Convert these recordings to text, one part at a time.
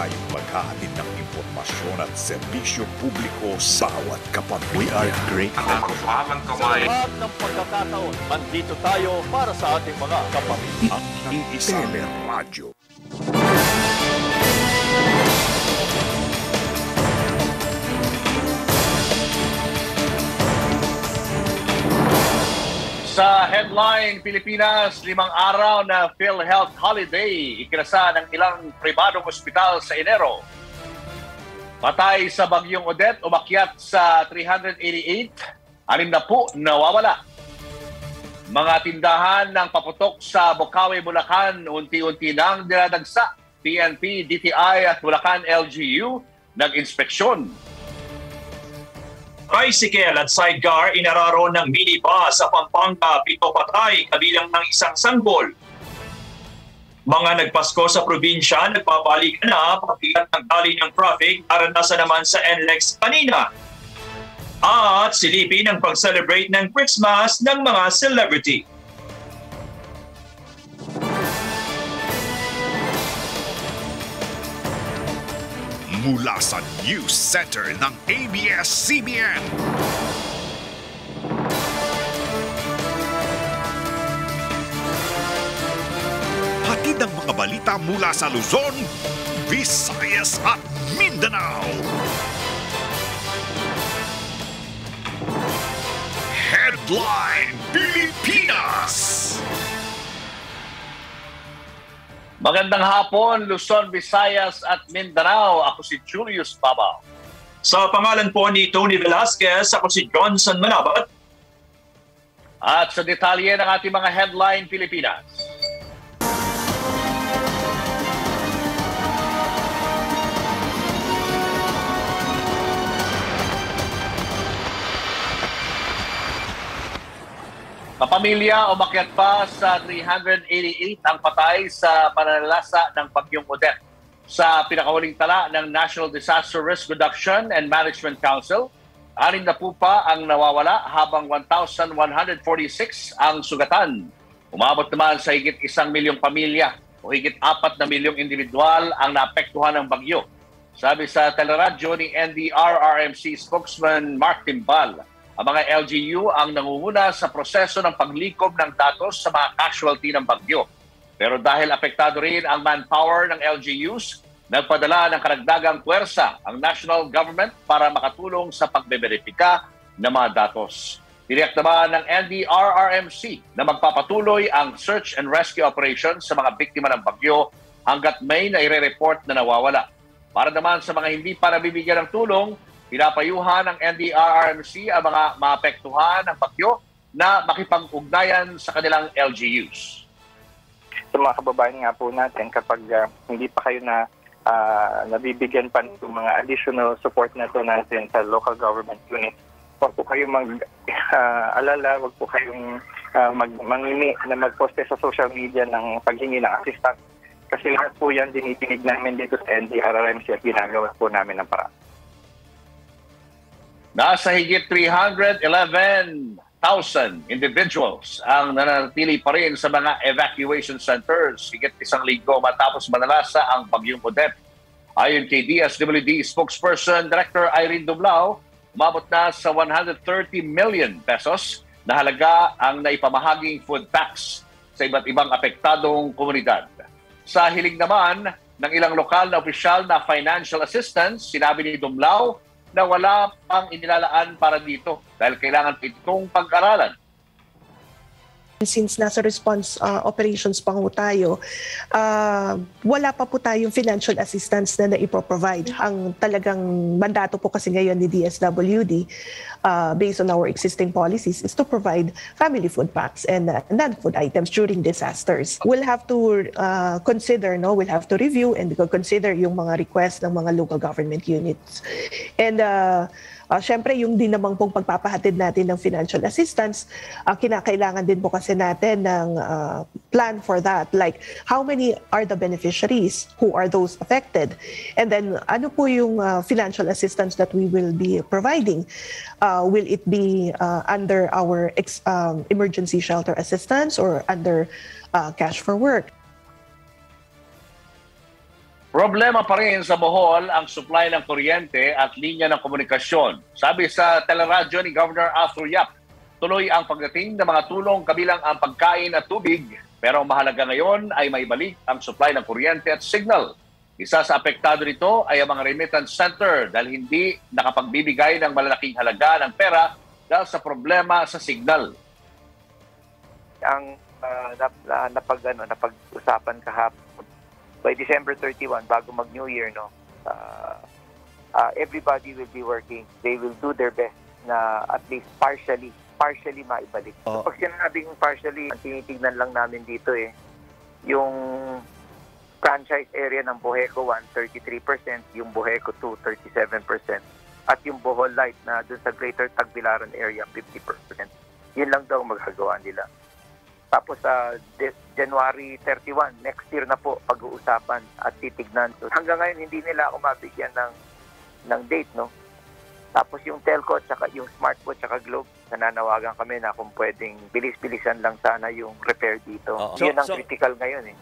tayong maghahatid ng impormasyon at serbisyo publiko sa bawat kapamilya. We are grateful. Kapamang Sa kamay. lahat ng pagkakataon, mandito tayo para sa ating mga kapamilya. Ang iisang Sa headline Pilipinas, limang araw na PhilHealth holiday ikinasa ng ilang pribadong ospital sa Enero. Patay sa bagyong Odette, umakyat sa 388, anim na po nawawala. Mga tindahan ng paputok sa Bukawi, Bulacan, unti-unti nang dinadagsa. PNP, DTI at Bulacan LGU nag-inspeksyon. Tricycle at sidecar inararo ng minibus sa Pampanga, pito patay kabilang ng isang sanggol. Mga nagpasko sa probinsya, nagpapalik na pagkilat ng dali ng traffic, naranasan naman sa NLEX kanina. At silipin ang pag-celebrate ng Christmas ng mga celebrity. Mula sa News Center ng ABS-CBN. Hatid ang mga balita mula sa Luzon, Visayas at Mindanao. Headline Pilipinas! Magandang hapon, Luzon, Visayas at Mindanao. Ako si Julius Babaw. Sa pangalan po ni Tony Velasquez, ako si Johnson Manabat. At sa detalye ng ating mga headline Pilipinas. Kapamilya, umakyat pa sa 388 ang patay sa pananalasa ng Bagyong Odette. Sa pinakawaling tala ng National Disaster Risk Reduction and Management Council, anim na po pa ang nawawala habang 1,146 ang sugatan. Umabot naman sa higit isang milyong pamilya o higit apat na milyong individual ang naapektuhan ng bagyo. Sabi sa teleradyo ni NDRRMC spokesman Mark Timbal, ang mga LGU ang nangunguna sa proseso ng paglikob ng datos sa mga casualty ng bagyo. Pero dahil apektado rin ang manpower ng LGUs, nagpadala ng karagdagang puwersa ang national government para makatulong sa pagbeberipika ng mga datos. Tiniyak naman ng NDRRMC na magpapatuloy ang search and rescue operation sa mga biktima ng bagyo hanggat may naire-report na nawawala. Para naman sa mga hindi pa nabibigyan ng tulong, pinapayuhan ng NDRRMC ang mga maapektuhan ng bagyo na makipag-ugnayan sa kanilang LGUs. sa mga kababayan nga po natin kapag ah, hindi pa kayo na ah, nabibigyan pa ng mga additional support na to natin sa local government unit. Huwag po kayo mag-alala, huwag po kayong ah, mag mangimi na mag-poste sa social media ng paghingi ng assistance. Kasi lahat po yan dinidinig namin dito sa NDRRMC at ginagawa po namin ng paraan. Nasa higit 311,000 individuals ang nananatili pa rin sa mga evacuation centers. Higit isang linggo matapos manalasa ang bagyong Odette. Ayon kay DSWD spokesperson Director Irene Dublao, umabot na sa 130 million pesos na halaga ang naipamahaging food packs sa iba't ibang apektadong komunidad. Sa hiling naman ng ilang lokal na opisyal na financial assistance, sinabi ni Dumlao na wala pang inilalaan para dito dahil kailangan itong pag-aralan. Since nasa response uh, operations pa tayo, uh, wala pa po tayong financial assistance na naipoprovide. Ang talagang mandato po kasi ngayon ni DSWD uh, based on our existing policies is to provide family food packs and uh, non-food items during disasters. We'll have to uh, consider, no, we'll have to review and consider yung mga requests ng mga local government units. And uh, Uh, Siyempre, yung din namang pong pagpapahatid natin ng financial assistance, uh, kinakailangan din po kasi natin ng uh, plan for that. Like, how many are the beneficiaries? Who are those affected? And then, ano po yung uh, financial assistance that we will be providing? Uh, will it be uh, under our ex- um, emergency shelter assistance or under uh, cash for work? Problema pa rin sa Bohol ang supply ng kuryente at linya ng komunikasyon. Sabi sa teleradyo ni Governor Arthur Yap, tuloy ang pagdating ng mga tulong kabilang ang pagkain at tubig. Pero mahalaga ngayon ay maibalik ang supply ng kuryente at signal. Isa sa apektado nito ay ang mga remittance center dahil hindi nakapagbibigay ng malalaking halaga ng pera dahil sa problema sa signal. Ang uh, nap, uh, napag, ano, napag-usapan kahapon by December 31, bago mag-New Year, no, uh, uh, everybody will be working. They will do their best na at least partially, partially maibalik. Oo. Pag sinabing partially, ang tinitignan lang namin dito eh, yung franchise area ng Boheco 1, 33%, yung Boheco 2, 37%, at yung Bohol Light na dun sa Greater Tagbilaran area, 50%. Yun lang daw magagawa nila. Tapos sa January 31, next year na po pag-uusapan at titignan. So, hanggang ngayon hindi nila ako mabigyan ng ng date, no? Tapos yung telco at saka yung smartphone at saka globe, nananawagan kami na kung pwedeng bilis-bilisan lang sana yung repair dito. Oo. Yun So- ang so- critical ngayon eh.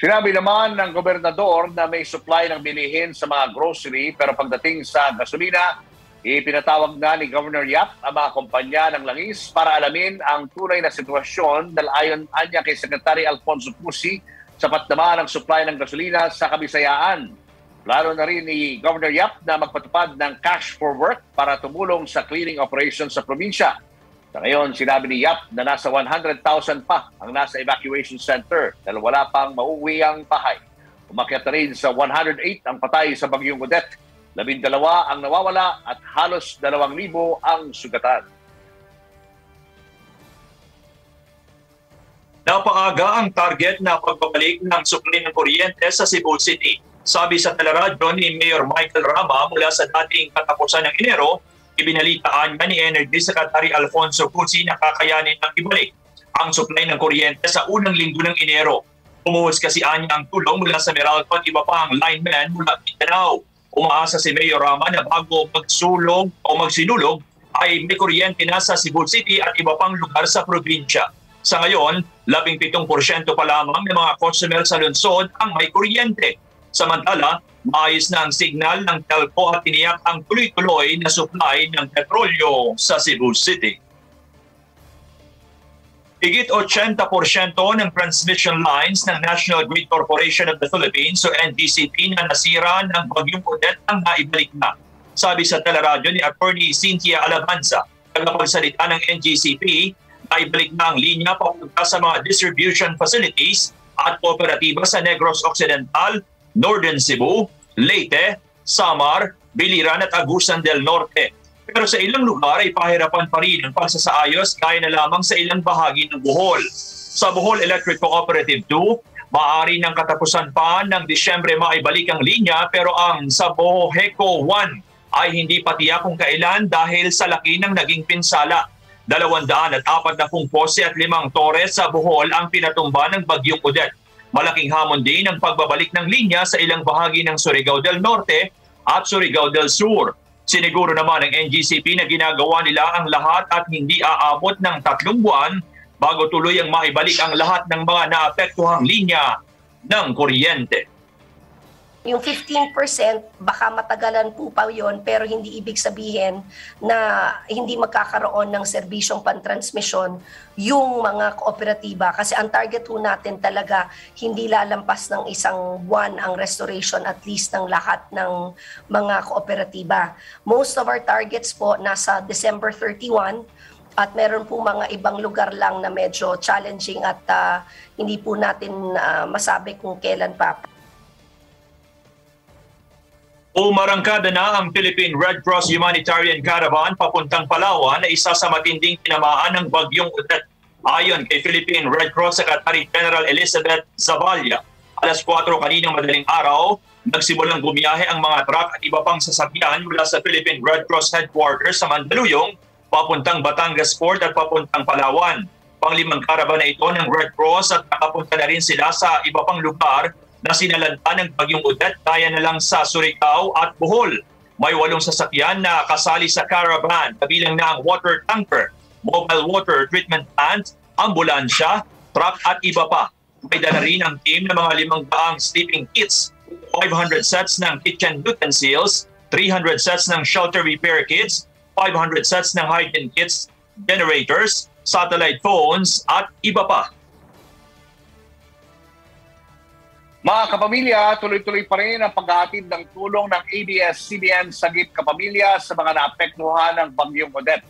Sinabi naman ng gobernador na may supply ng bilihin sa mga grocery pero pagdating sa gasolina, ipinatawag na ni Governor Yap ang mga kumpanya ng langis para alamin ang tunay na sitwasyon dahil ayon anya kay Secretary Alfonso Pusi, sapat naman ang supply ng gasolina sa Kabisayaan. Plano na rin ni Governor Yap na magpatupad ng cash for work para tumulong sa cleaning operations sa probinsya. Sa ngayon, sinabi ni Yap na nasa 100,000 pa ang nasa evacuation center dahil wala pang mauwi ang bahay. Umakyat na rin sa 108 ang patay sa Bagyong Odette. Labindalawa ang nawawala at halos 2,000 ang sugatan. Napaaga ang target na pagbabalik ng supply ng kuryente sa Cebu City. Sabi sa teleradyo ni Mayor Michael Rama mula sa dating katapusan ng Enero, ibinalitaan niya ni Energy Secretary Alfonso Cusi na kakayanin ng ibalik ang supply ng kuryente sa unang linggo ng Enero. Umuhos kasi anya ang tulong mula sa Meralco at iba pang linemen mula Mindanao. Umaasa si Mayor Rama na bago magsulong o magsinulog ay may kuryente na sa Cebu City at iba pang lugar sa probinsya. Sa ngayon, 17% pa lamang ng mga customer sa lungsod ang may kuryente. Samantala, maayos na ang signal ng telco at tiniyak ang tuloy-tuloy na supply ng petrolyo sa Cebu City. Higit 80% ng transmission lines ng National Grid Corporation of the Philippines o NGCP na nasira ng bagyong Odette ang naibalik na. Sabi sa teleradyo ni Attorney Cynthia Alabanza, tagapagsalita ng NGCP, naibalik na ang linya papunta sa mga distribution facilities at kooperatiba sa Negros Occidental, Northern Cebu, Leyte, Samar, Biliran at Agusan del Norte. Pero sa ilang lugar ay pahirapan pa rin ang pagsasaayos gaya na lamang sa ilang bahagi ng Bohol. Sa Bohol Electric Cooperative 2, maaari ng katapusan pa ng Disyembre maibalik ang linya pero ang sa Boheco 1 ay hindi pa tiyak kung kailan dahil sa laki ng naging pinsala. 240 pose at limang tores sa Bohol ang pinatumba ng Bagyong Odette. Malaking hamon din ang pagbabalik ng linya sa ilang bahagi ng Surigao del Norte at Surigao del Sur. Siniguro naman ng NGCP na ginagawa nila ang lahat at hindi aabot ng tatlong buwan bago tuloy ang maibalik ang lahat ng mga naapektuhang linya ng kuryente. Yung 15% baka matagalan po pa yon pero hindi ibig sabihin na hindi magkakaroon ng serbisyong pantransmisyon yung mga kooperatiba kasi ang target po natin talaga hindi lalampas ng isang buwan ang restoration at least ng lahat ng mga kooperatiba. Most of our targets po nasa December 31 at meron po mga ibang lugar lang na medyo challenging at ah, hindi po natin ah, masabi kung kailan pa. Umarangkada na ang Philippine Red Cross Humanitarian Caravan papuntang Palawan na isa sa matinding tinamaan ng bagyong Odette. Ayon kay Philippine Red Cross Secretary General Elizabeth Zavalla, alas 4 kaninang madaling araw, nagsimulang bumiyahe ang mga truck at iba pang sasakyan mula sa Philippine Red Cross Headquarters sa Mandaluyong papuntang Batangas Port at papuntang Palawan. Panglimang caravan na ito ng Red Cross at nakapunta na rin sila sa iba pang lugar na sinalanta ng bagyong Odette kaya na lang sa Surigao at Bohol. May walong sasakyan na kasali sa caravan, kabilang na ang water tanker, mobile water treatment plant, ambulansya, truck at iba pa. May dala rin ang team ng mga limang daang sleeping kits, 500 sets ng kitchen utensils, 300 sets ng shelter repair kits, 500 sets ng hygiene kits, generators, satellite phones at iba pa. Mga kapamilya, tuloy-tuloy pa rin ang paghahatid ng tulong ng ABS-CBN Sagip Kapamilya sa mga naapektuhan ng Bagyong Odette.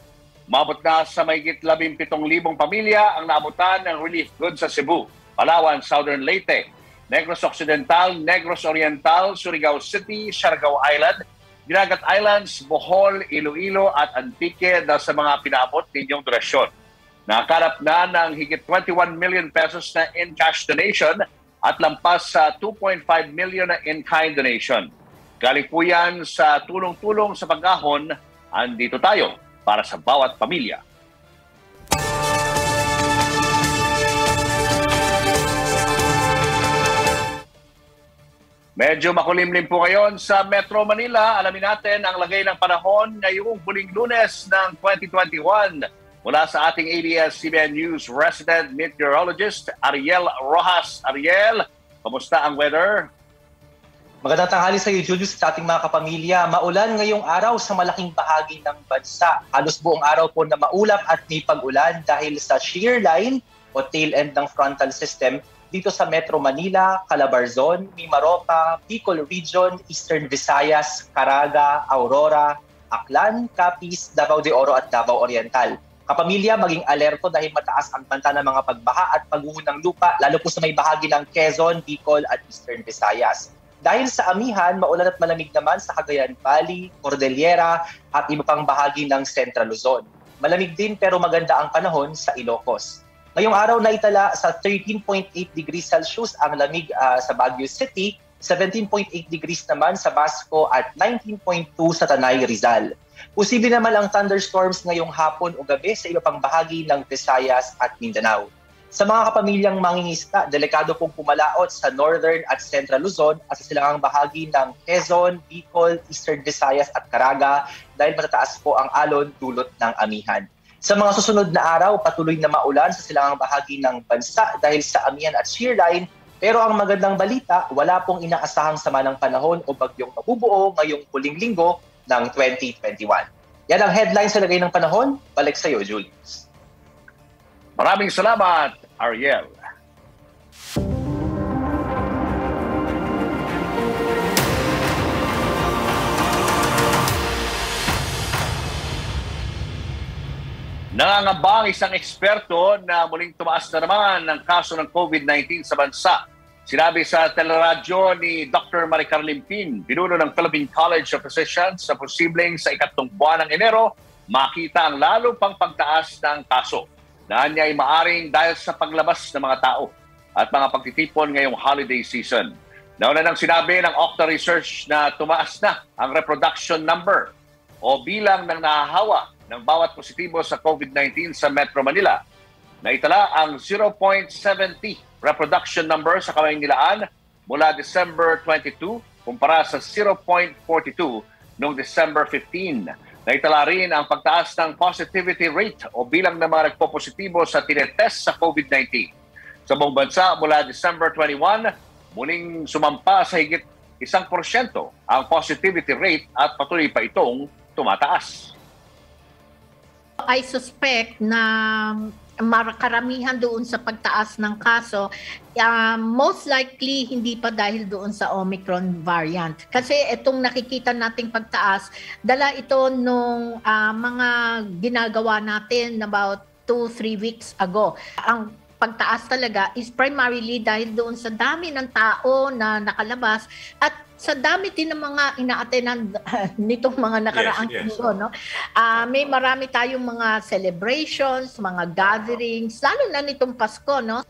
Mabot na sa mahigit 17,000 pamilya ang naabutan ng relief goods sa Cebu, Palawan, Southern Leyte, Negros Occidental, Negros Oriental, Surigao City, Siargao Island, Ginagat Islands, Bohol, Iloilo at Antique na sa mga pinaabot ninyong donasyon. Nakarap na ng higit 21 million pesos na in-cash donation at lampas sa 2.5 million na in-kind donation. Galing po yan sa tulong-tulong sa pag-ahon, andito tayo para sa bawat pamilya. Medyo makulimlim po ngayon sa Metro Manila. Alamin natin ang lagay ng panahon ngayong huling lunes ng 2021. Mula sa ating ABS-CBN News resident meteorologist Ariel Rojas. Ariel, kamusta ang weather? Magandang tanghali sa iyo, Julius, sa ating mga kapamilya. Maulan ngayong araw sa malaking bahagi ng bansa. Halos buong araw po na maulap at may pag-ulan dahil sa shear line o tail end ng frontal system dito sa Metro Manila, Calabarzon, Mimaropa, Bicol Region, Eastern Visayas, Caraga, Aurora, Aklan, Capiz, Davao de Oro at Davao Oriental. Kapamilya, maging alerto dahil mataas ang banta ng mga pagbaha at pagguho ng lupa, lalo po sa may bahagi ng Quezon, Bicol at Eastern Visayas. Dahil sa amihan, maulan at malamig naman sa Cagayan Valley, Cordillera at iba pang bahagi ng Central Luzon. Malamig din pero maganda ang panahon sa Ilocos. Ngayong araw na itala sa 13.8 degrees Celsius ang lamig uh, sa Baguio City, 17.8 degrees naman sa Basco at 19.2 sa Tanay, Rizal. Posible naman ang thunderstorms ngayong hapon o gabi sa iba pang bahagi ng Visayas at Mindanao. Sa mga kapamilyang mangingisda, delikado pong pumalaot sa northern at central Luzon at sa silangang bahagi ng Quezon, Bicol, Eastern Visayas at Caraga dahil matataas po ang alon dulot ng amihan. Sa mga susunod na araw, patuloy na maulan sa silangang bahagi ng bansa dahil sa amihan at shear line pero ang magandang balita, wala pong inaasahang sama ng panahon o bagyong mabubuo ngayong huling linggo ng 2021. Yan ang headline sa lagay ng panahon. Balik sa iyo, Julius. Maraming salamat, Ariel. Nangangamba ang isang eksperto na muling tumaas na naman ang kaso ng COVID-19 sa bansa. Sinabi sa teleradyo ni Dr. Maricar Limpin, pinuno ng Philippine College of Physicians sa posibleng sa ikatlong buwan ng Enero, makita ang lalo pang pagtaas ng kaso na niya ay maaring dahil sa paglabas ng mga tao at mga pagtitipon ngayong holiday season. Nauna nang sinabi ng Octa Research na tumaas na ang reproduction number o bilang ng nahahawa ng bawat positibo sa COVID-19 sa Metro Manila. Naitala ang 0.70 reproduction number sa Kamaynilaan mula December 22 kumpara sa 0.42 noong December 15. Naitala rin ang pagtaas ng positivity rate o bilang ng mga nagpo-positibo sa tinetest sa COVID-19. Sa buong bansa mula December 21, muling sumampa sa higit isang porsyento ang positivity rate at patuloy pa itong tumataas. I suspect na karamihan doon sa pagtaas ng kaso, uh, most likely hindi pa dahil doon sa Omicron variant. Kasi itong nakikita nating pagtaas, dala ito nung uh, mga ginagawa natin about 2-3 weeks ago. Ang pagtaas talaga is primarily dahil doon sa dami ng tao na nakalabas at sa dami din ng mga ina-attenan nitong mga nakaraang yes, yes. No? Uh, may marami tayong mga celebrations, mga gatherings, lalo na nitong Pasko, no?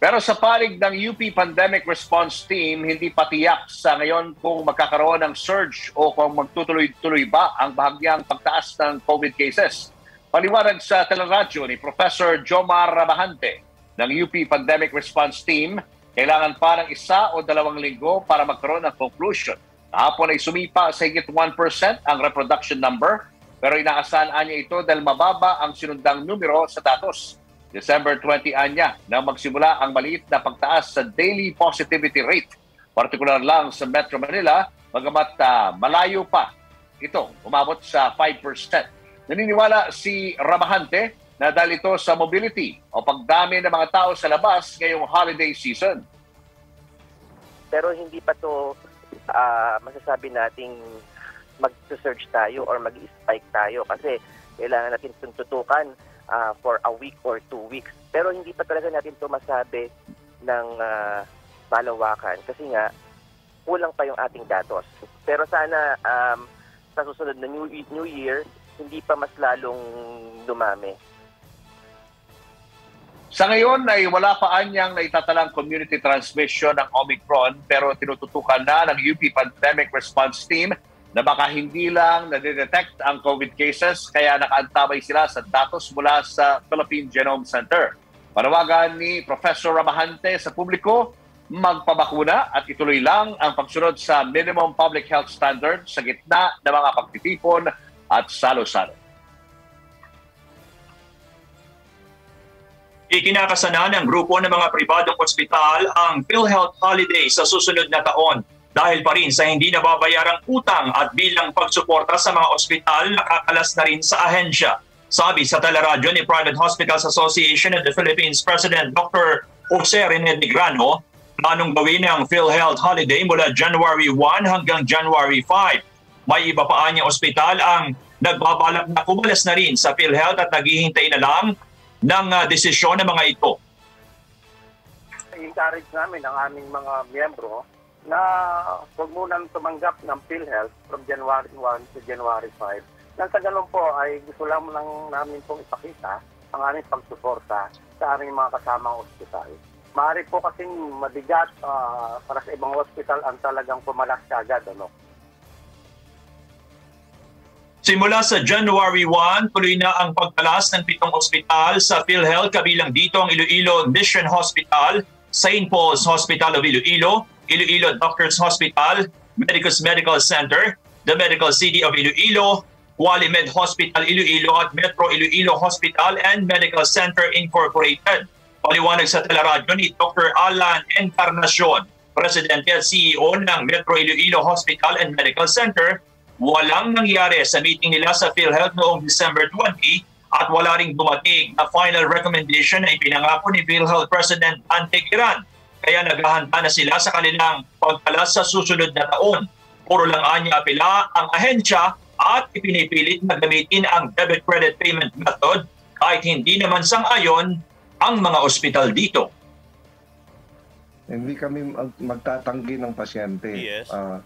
Pero sa palig ng UP Pandemic Response Team, hindi patiyak sa ngayon kung magkakaroon ng surge o kung magtutuloy-tuloy ba ang bahagyang pagtaas ng COVID cases. Paliwanag sa teleradyo ni Professor Jomar Rabahante ng UP Pandemic Response Team, kailangan pa ng isa o dalawang linggo para magkaroon ng conclusion. Kahapon ay sumipa sa higit 1% ang reproduction number pero inaasahan niya ito dahil mababa ang sinundang numero sa datos. December 20 anya na magsimula ang maliit na pagtaas sa daily positivity rate, partikular lang sa Metro Manila, bagamat uh, malayo pa ito, umabot sa 5%. Naniniwala si Ramahante na dahil ito sa mobility o pagdami ng mga tao sa labas ngayong holiday season. Pero hindi pa to uh, masasabi nating mag-surge tayo or mag-spike tayo kasi kailangan natin tutukan uh, for a week or two weeks. Pero hindi pa talaga natin to masabi ng uh, malawakan kasi nga kulang pa yung ating datos. Pero sana um, sa susunod na New, New Year, hindi pa mas lalong dumami. Sa ngayon ay wala pa anyang naitatalang community transmission ng Omicron pero tinututukan na ng UP Pandemic Response Team na baka hindi lang nadidetect ang COVID cases kaya nakaantabay sila sa datos mula sa Philippine Genome Center. Panawagan ni Professor Ramahante sa publiko, magpabakuna at ituloy lang ang pagsunod sa minimum public health standards sa gitna ng mga pagtitipon at salo-salo. Ikinakasana ng grupo ng mga pribadong ospital ang PhilHealth Holiday sa susunod na taon dahil pa rin sa hindi nababayarang utang at bilang pagsuporta sa mga ospital nakakalas na rin sa ahensya. Sabi sa teleradyo ni Private Hospitals Association of the Philippines President Dr. Jose Rene Negrano, planong gawin ang PhilHealth Holiday mula January 1 hanggang January 5. May iba pa ospital ang nagbabalak na kumalas na rin sa PhilHealth at naghihintay na lang ng uh, desisyon ng mga ito? I-encourage namin ang aming mga miyembro na huwag munang tumanggap ng PhilHealth from January 1 to January 5. Nang sa ganun po ay gusto lang lang namin pong ipakita ang aming pagsuporta sa aming mga kasamang ospital. Maaari po kasing mabigat uh, para sa ibang hospital ang talagang pumalas kagad. Ano? Simula sa January 1, tuloy na ang pagtalas ng pitong ospital sa PhilHealth kabilang dito ang Iloilo Mission Hospital, St. Paul's Hospital of Iloilo, Iloilo Doctors Hospital, Medicus Medical Center, the Medical City of Iloilo, Qualimed Hospital Iloilo at Metro Iloilo Hospital and Medical Center Incorporated. Paliwanag sa teleradyo ni Dr. Alan Encarnacion, Presidente at CEO ng Metro Iloilo Hospital and Medical Center, walang nangyari sa meeting nila sa PhilHealth noong December 20 at wala ring dumating na final recommendation na ipinangako ni PhilHealth President Ante Kiran. Kaya naghahanda na sila sa kanilang pagpalas sa susunod na taon. Puro lang anya apela ang ahensya at ipinipilit na gamitin ang debit credit payment method kahit hindi naman sang-ayon ang mga ospital dito. Hindi kami magtatanggi ng pasyente. Yes. Uh,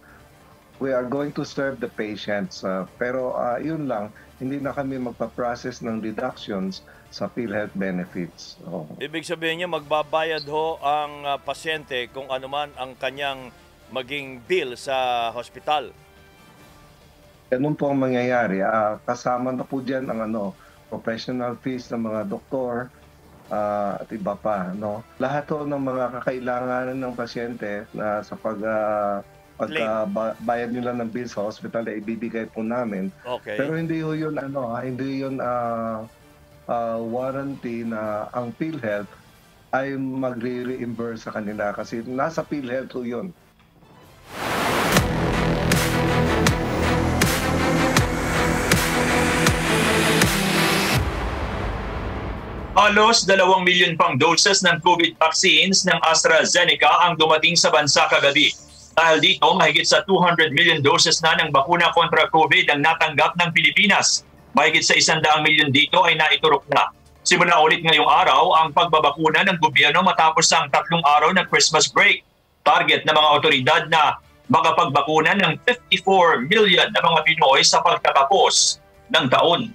we are going to serve the patients. Uh, pero uh, yun lang, hindi na kami magpa-process ng deductions sa PhilHealth benefits. Oh. Ibig sabihin niya magbabayad ho ang uh, pasyente kung ano man ang kanyang maging bill sa hospital. Ganun po ang mangyayari. Uh, kasama na po dyan ang ano, professional fees ng mga doktor uh, at iba pa. No? Lahat po ng mga kakailanganan ng pasyente na sa pag uh, pagka ba- bayad nila ng bill sa hospital ay ibibigay po namin. Okay. Pero hindi ho yun ano, ha, hindi yun uh, uh, warranty na ang PhilHealth ay magre-reimburse sa kanila kasi nasa PhilHealth ho yun. Halos dalawang milyon pang doses ng COVID vaccines ng AstraZeneca ang dumating sa bansa kagabi. Dahil dito, mahigit sa 200 million doses na ng bakuna kontra COVID ang natanggap ng Pilipinas. Mahigit sa 100 milyon dito ay naiturok na. Simula ulit ngayong araw ang pagbabakuna ng gobyerno matapos ang tatlong araw ng Christmas break. Target ng mga otoridad na makapagbakuna ng 54 million na mga Pinoy sa pagtatapos ng taon.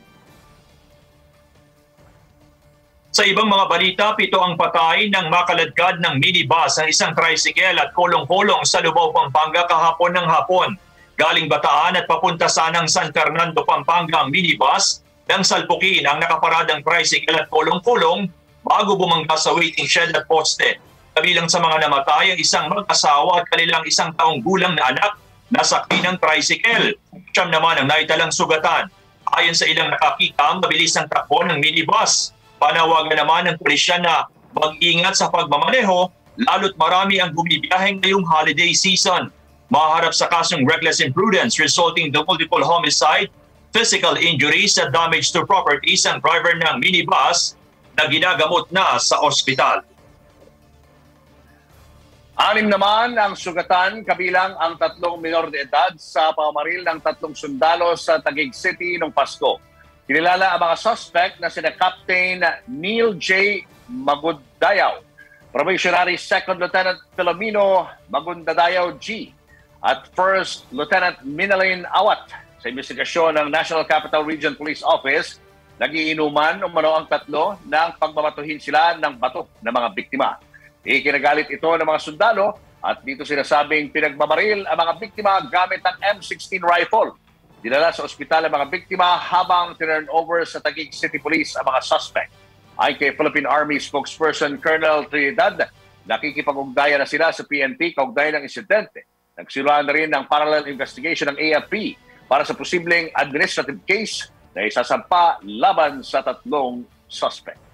Sa ibang mga balita, pito ang patay ng makaladkad ng minibus ang isang tricycle at kolong-kolong sa Lubao, Pampanga kahapon ng hapon. Galing Bataan at papunta sanang San Fernando, Pampanga ang minibus nang salpukin ang nakaparadang tricycle at kolong-kolong bago bumangga sa waiting shed at poste. Kabilang sa mga namatay ang isang mag-asawa at kanilang isang taong gulang na anak na sakay ng tricycle. Siyam naman ang naitalang sugatan. Ayon sa ilang nakakita, mabilis ang takbo ng minibus Panawagan naman ng pulisya na mag-ingat sa pagmamaneho lalo't marami ang bumibiyahe ngayong holiday season. Maharap sa kasong reckless imprudence resulting to multiple homicide, physical injuries at damage to properties ang driver ng minibus na ginagamot na sa ospital. Anim naman ang sugatan kabilang ang tatlong minor de edad sa pamamaril ng tatlong sundalo sa Taguig City noong Pasko. Kinilala ang mga suspect na sina Captain Neil J. Maguddayaw, Probationary Second Lieutenant Filomeno Magundadayaw G. at First Lieutenant Minalin Awat. Sa investigasyon ng National Capital Region Police Office, nagiinuman umano ang tatlo ng pagmamatuhin sila ng bato ng mga biktima. Ikinagalit ito ng mga sundalo at dito sinasabing pinagbabaril ang mga biktima gamit ang M16 rifle. Dinala sa ospital ang mga biktima habang turn over sa Taguig City Police ang mga suspect. Ay kay Philippine Army spokesperson Colonel Trinidad, nakikipag-ugnayan na sila sa PNP kaugnay ng insidente. Nagsimulan na rin ng parallel investigation ng AFP para sa posibleng administrative case na isasampa laban sa tatlong suspect.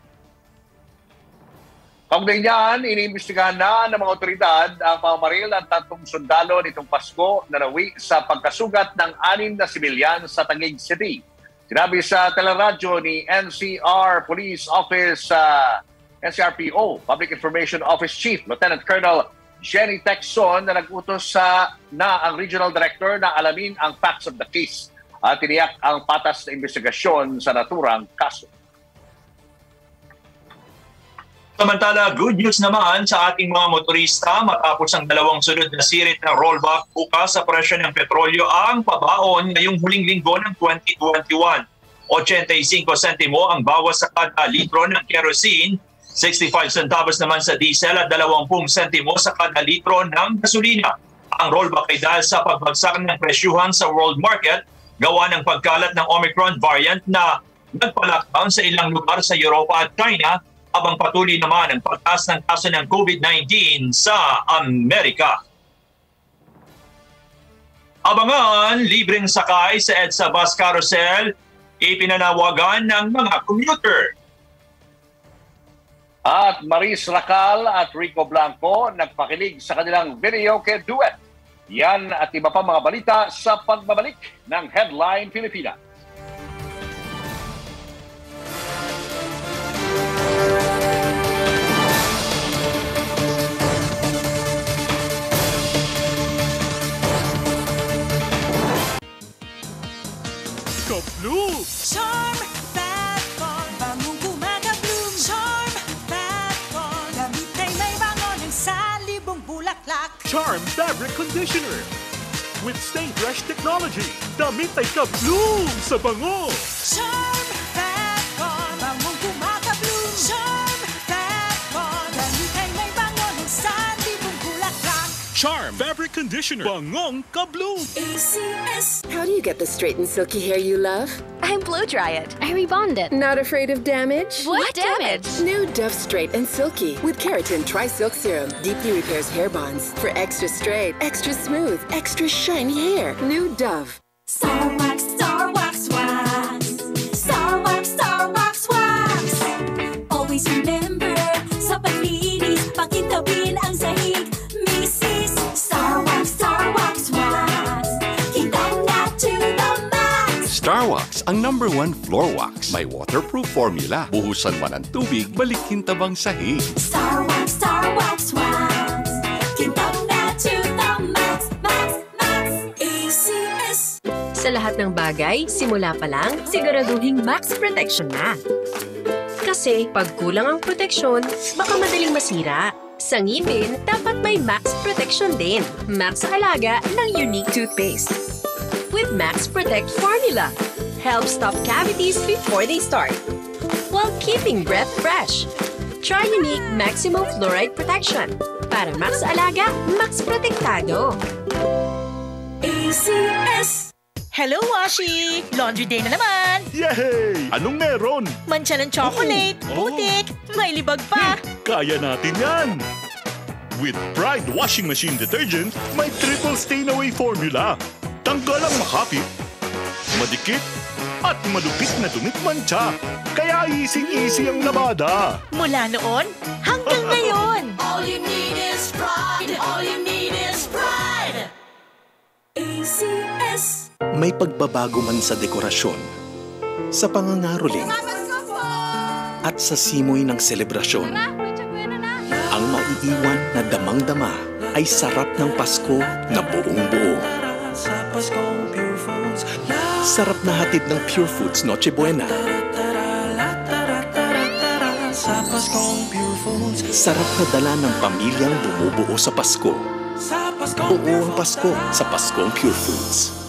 Kaugnay niyan, iniimbestigahan na ng mga otoridad ang pamamaril ng tatlong sundalo nitong Pasko na nawi sa pagkasugat ng anim na sibilyan sa Taguig City. Sinabi sa teleradyo ni NCR Police Office uh, NCRPO, Public Information Office Chief, Lieutenant Colonel Jenny Texon na nag-utos sa na ang Regional Director na alamin ang facts of the case at tiniyak ang patas na investigasyon sa naturang kaso. Samantala, good news naman sa ating mga motorista matapos ang dalawang sunod na sirit ng rollback bukas sa presyo ng petrolyo ang pabaon ngayong huling linggo ng 2021. 85 sentimo ang bawas sa kada litro ng kerosene, 65 centavos naman sa diesel at 20 sentimo sa kada litro ng gasolina. Ang rollback ay dahil sa pagbagsak ng presyuhan sa world market gawa ng pagkalat ng Omicron variant na nagpa-lockdown sa ilang lugar sa Europa at China habang patuloy naman ang pagtaas ng kaso ng COVID-19 sa Amerika. Abangan, libreng sakay sa EDSA Bus Carousel, ipinanawagan ng mga commuter. At Maris Racal at Rico Blanco nagpakilig sa kanilang video kay duet. Yan at iba pa mga balita sa pagbabalik ng Headline Pilipinas. Ka-Bloom! Charm Fat Fall, bangong gumagabloom. Charm Fat Fall, damit ay may bango ng salibong bulaklak. Charm Fabric Conditioner. With Stay Fresh Technology, damit ay ka-bloom sa bango! Charm Charm Fabric Conditioner. Bangong ka-bloom! ACS. How do you get the straight and silky hair you love? I blow dry it. I rebond it. Not afraid of damage? What damage? New Dove Straight and Silky with Keratin Tri-Silk Serum deeply repairs hair bonds for extra straight, extra smooth, extra shiny hair. New Dove. Star Wax, ang number one floor wax. May waterproof formula. Buhusan man ang tubig, balikin tabang sahig. Star Wax, Star Wax Wax. Kitang na to the max, max, max. ACS. Sa lahat ng bagay, simula pa lang, siguraduhing max protection na. Kasi pag kulang ang proteksyon, baka madaling masira. Sa ngipin, dapat may max protection din. Max sa alaga ng Unique Toothpaste. With Max Protect Formula. Help stop cavities before they start. While keeping breath fresh. Try Unique Maximum Fluoride Protection. Para max sa alaga, max protektado. ACS. Hello, Washi! Laundry day na naman! Yay! Anong meron? Mancha ng chocolate, Oh. putik, may libag pa! Kaya natin yan! With Pride Washing Machine Detergent, may triple stain away formula. Tanggal ang makapit, madikit, at malupit na dumit mancha. Kaya easy-easy ang labada. Mula noon hanggang ngayon. All you need is pride. All you need is pride. ACS. May pagbabago man sa dekorasyon, sa pangangaroling, at sa simoy ng selebrasyon. Ang maiiwan na damang-dama ay sarap ng Pasko na buong buo. Sarap na hatid ng Pure Foods Noche Buena. Sarap na dala ng pamilyang bumubuo sa Pasko. Buo ang Pasko sa Paskong Pure Foods.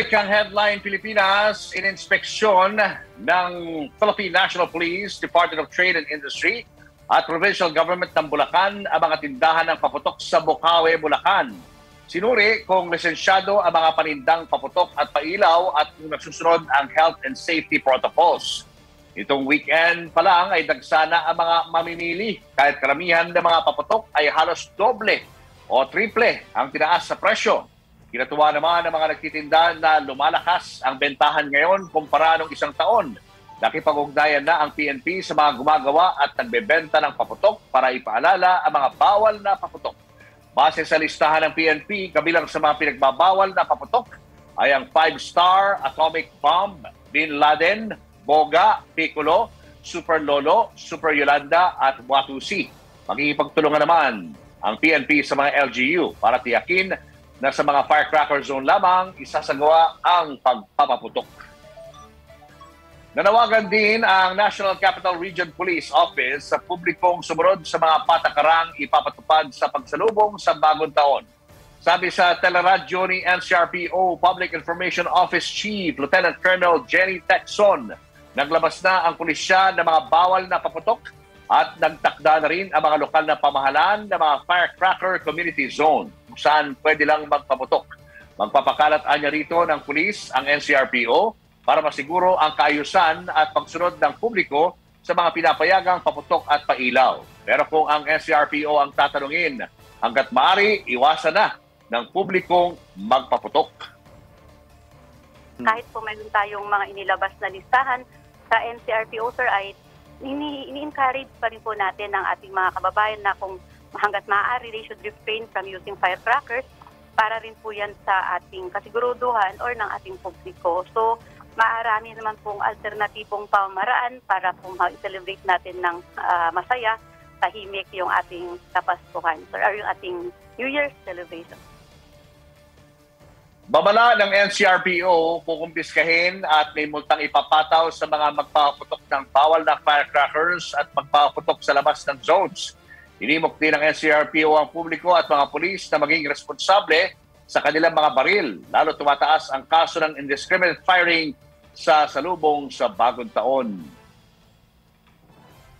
Ang Headline Pilipinas in inspeksyon ng Philippine National Police, Department of Trade and Industry at Provincial Government ng Bulacan ang mga tindahan ng paputok sa Bukawe, Bulacan. Sinuri kung lisensyado ang mga panindang paputok at pailaw at kung nagsusunod ang health and safety protocols. Itong weekend pa lang ay dagsana ang mga mamimili kahit karamihan ng mga paputok ay halos doble o triple ang tinaas sa presyo. Kinatuwa naman ng mga nagtitinda na lumalakas ang bentahan ngayon kumpara nung isang taon. Nakipag-ugnayan na ang PNP sa mga gumagawa at nagbebenta ng paputok para ipaalala ang mga bawal na paputok. Base sa listahan ng PNP, kabilang sa mga pinagbabawal na paputok ay ang 5-star atomic bomb, Bin Laden, Boga, Piccolo, Super Lolo, Super Yolanda at Watusi. Magkikipagtulungan naman ang PNP sa mga LGU para tiyakin na sa mga firecracker zone lamang isasagawa ang pagpapaputok. Nanawagan din ang National Capital Region Police Office sa publikong sumunod sa mga patakarang ipapatupad sa pagsalubong sa bagong taon. Sabi sa teleradyo ni NCRPO Public Information Office Chief Lieutenant Colonel Jenny Texon, naglabas na ang pulisya ng mga bawal na paputok at nagtakda na rin ang mga lokal na pamahalaan ng mga firecracker community zone kung saan pwede lang magpaputok. Magpapakalat anya rito ng pulis ang NCRPO para masiguro ang kaayusan at pagsunod ng publiko sa mga pinapayagang paputok at pailaw. Pero kung ang NCRPO ang tatanungin, hanggat maaari, iwasan na ng publikong magpaputok. kahit po mayroon tayong mga inilabas na listahan sa NCRPO sir ay ini- ini-encourage pa rin po natin ang ating mga kababayan na kung hanggat maaari they should refrain from using firecrackers para rin po yan sa ating kasiguruduhan or ng ating publiko. So, maarami naman pong alternatibong pamaraan para po ma-celebrate natin ng ah, masaya, tahimik yung ating kapaskuhan or yung ating New Year's celebration. Babala ng NCRPO, kukumpiskahin at may multang ipapataw sa mga magpaputok ng bawal na firecrackers at magpaputok sa labas ng zones. Inimok din ng NCRPO ang publiko at mga pulis na maging responsable sa kanilang mga baril, lalo tumataas ang kaso ng indiscriminate firing sa salubong sa bagong taon.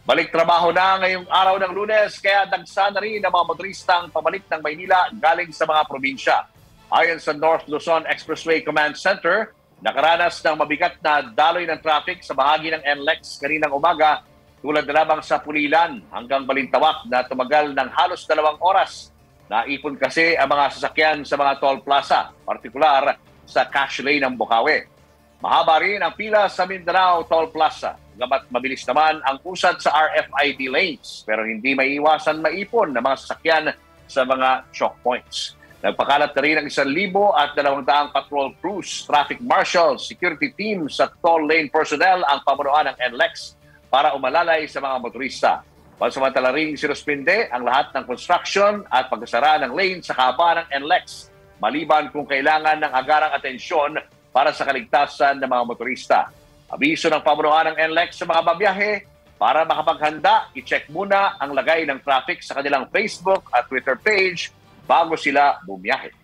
Balik trabaho na ngayong araw ng lunes, kaya dagsa na rin ang mga motoristang pabalik ng Maynila galing sa mga probinsya. Ayon sa North Luzon Expressway Command Center, nakaranas ng mabigat na daloy ng traffic sa bahagi ng NLEX kaninang umaga tulad na lamang sa Pulilan hanggang Balintawak na tumagal ng halos dalawang oras. Naipon kasi ang mga sasakyan sa mga toll plaza, partikular sa cash lane ng Bukawi. Mahaba rin ang pila sa Mindanao Toll Plaza. Gamat mabilis naman ang usad sa RFID lanes pero hindi maiiwasan maipon ng mga sasakyan sa mga choke points. Nagpakalat na rin ang isang libo at dalawang daang patrol crews, traffic marshals, security teams at toll lane personnel ang pamunuan ng NLEX para umalalay sa mga motorista. Pansamantala rin sinuspinde ang lahat ng construction at pagsasara ng lane sa kaba NLEX maliban kung kailangan ng agarang atensyon para sa kaligtasan ng mga motorista. Abiso ng pamunuan ng NLEX sa mga babiyahe para makapaghanda, i-check muna ang lagay ng traffic sa kanilang Facebook at Twitter page bago sila bumiyahe.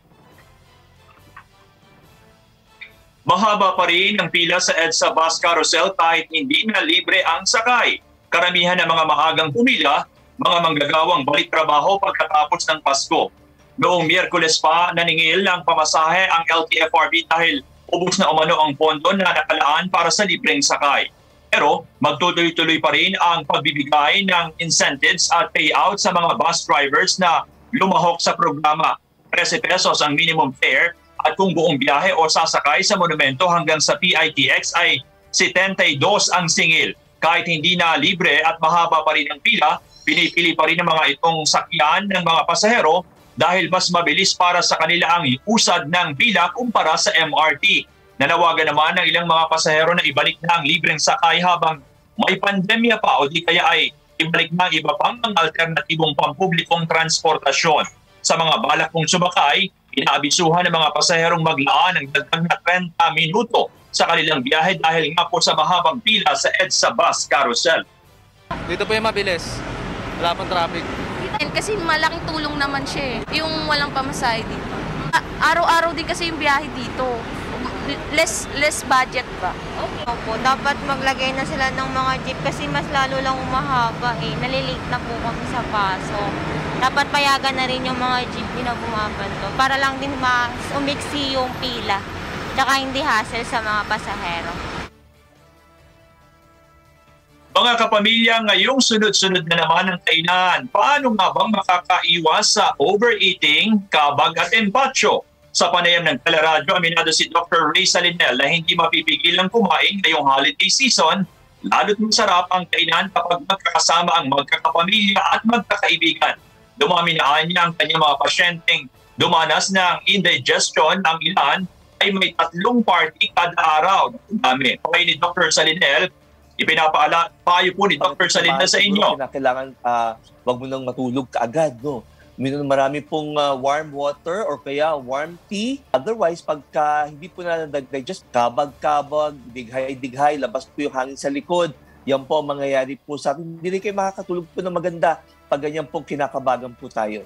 Mahaba pa rin ang pila sa EDSA bus carousel kahit hindi na libre ang sakay. Karamihan ng mga maagang pumila, mga manggagawang balik trabaho pagkatapos ng Pasko. Noong Miyerkules pa, naningil ng pamasahe ang LTFRB dahil ubos na umano ang pondo na nakalaan para sa libreng sakay. Pero magtuloy-tuloy pa rin ang pagbibigay ng incentives at payout sa mga bus drivers na lumahok sa programa. 13 pesos ang minimum fare at kung buong biyahe o sasakay sa monumento hanggang sa PITX ay 72 ang singil. Kahit hindi na libre at mahaba pa rin ang pila, pinipili pa rin ng mga itong sakyan ng mga pasahero dahil mas mabilis para sa kanila ang usad ng pila kumpara sa MRT. Nanawagan naman ng ilang mga pasahero na ibalik na ang libreng sakay habang may pandemya pa o di kaya ay ibalik na iba pang mga alternatibong pampublikong transportasyon. Sa mga balak kong sumakay, inaabisuhan ng mga pasaherong maglaan ng dagdag na 30 minuto sa kanilang biyahe dahil nga po sa mahabang pila sa EDSA bus carousel. Dito po yung mabilis. Wala pong traffic. And kasi malaking tulong naman siya eh, yung walang pamasahe dito. Araw-araw din kasi yung biyahe dito. Less less budget ba? Okay. Opo, dapat maglagay na sila ng mga jeep kasi mas lalo lang umahaba eh. Nalilate na po kami sa paso. Dapat payagan na rin yung mga jeep na bumabanto para lang din mas umiksi yung pila. Tsaka hindi hassle sa mga pasahero. Mga kapamilya, ngayong sunod-sunod na naman ang kainan. Paano nga bang makakaiwas sa overeating, kabag at empacho? Sa panayam ng Teleradyo, aminado si Dr. Ray Salinel na hindi mapipigilang kumain ngayong holiday season, lalo't masarap ang kainan kapag magkakasama ang magkakapamilya at magkakaibigan. Dumami na niya ang kanyang mga pasyenteng dumanas ng indigestion ang ilan ay may tatlong party kada araw. Dami. Okay ni Dr. Salinel, ipinapaala payo po ni Dr. Salinel sa inyo. Kailangan uh, wag mo nang matulog kaagad, no? Uminom marami pong uh, warm water or kaya warm tea. Otherwise, pagka hindi po na digest, kabag-kabag, dighay-dighay, labas po yung hangin sa likod. Yan po ang mangyayari po sa atin. Hindi rin kayo makakatulog po ng maganda pag ganyan pong kinakabagan po tayo.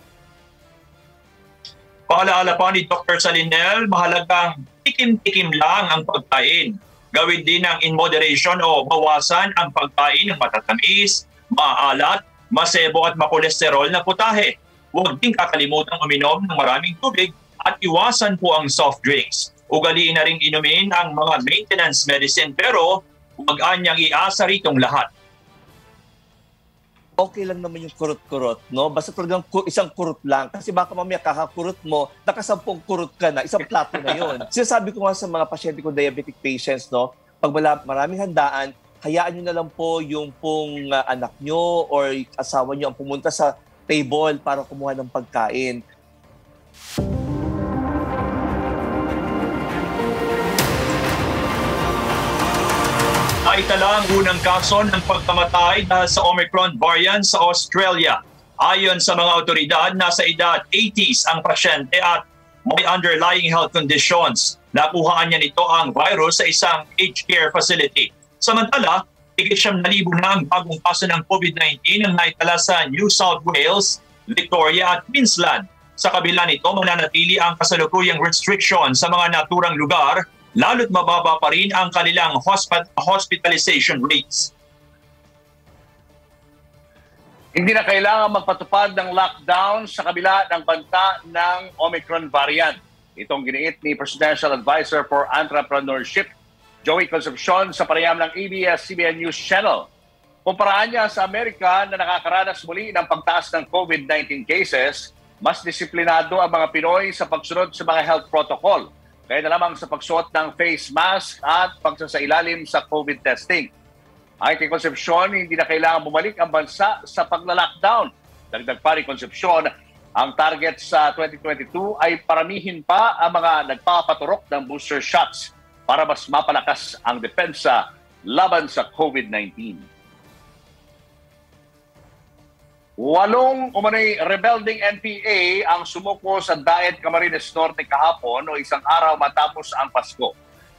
Paalaala pa ni Dr. Salinel, mahalagang tikim-tikim lang ang pagkain. Gawin din ang in moderation o bawasan ang pagkain ng matatamis, maalat, masebo at makolesterol na putahe. Huwag din kakalimutan uminom ng maraming tubig at iwasan po ang soft drinks. Ugaliin na rin inumin ang mga maintenance medicine pero huwag anyang iasa ritong lahat. Okay lang naman yung kurot-kurot, no? Basta talagang isang kurot lang. Kasi baka mamaya kakakurot mo, nakasampung kurot ka na, isang plato na yon. Sinasabi ko nga sa mga pasyente ko, diabetic patients, no? Pag wala, maraming handaan, hayaan nyo na lang po yung pong uh, anak nyo or asawa nyo ang pumunta sa table para kumuha ng pagkain. Naitala ang unang kaso ng pagkamatay dahil sa Omicron variant sa Australia. Ayon sa mga otoridad, nasa edad 80s ang pasyente at may underlying health conditions. Nakuhaan niya nito ang virus sa isang aged care facility. Samantala, higit siyam na libo na ang bagong kaso ng COVID-19 ang naitala sa New South Wales, Victoria at Queensland. Sa kabila nito, mananatili ang kasalukuyang restriction sa mga naturang lugar, lalo't mababa pa rin ang kanilang hosp- hospitalization rates. Hindi na kailangan magpatupad ng lockdown sa kabila ng banta ng Omicron variant. Itong giniit ni Presidential Advisor for Entrepreneurship, Joey Concepcion sa pareham ng ABS-CBN News Channel. Kumparaan niya sa Amerika na nakakaranas muli ng pagtaas ng COVID-19 cases, mas disiplinado ang mga Pinoy sa pagsunod sa mga health protocol. Kaya na lamang sa pagsuot ng face mask at pagsasailalim sa COVID testing. Ay kay Concepcion, hindi na kailangan bumalik ang bansa sa pagla-lockdown. Dagdag pa ni Concepcion, Ang target sa 2022 ay paramihin pa ang mga nagpapaturok ng booster shots para mas mapalakas ang depensa laban sa COVID-19. Walong umanay rebelding NPA ang sumuko sa Daet Camarines Norte kahapon o isang araw matapos ang Pasko.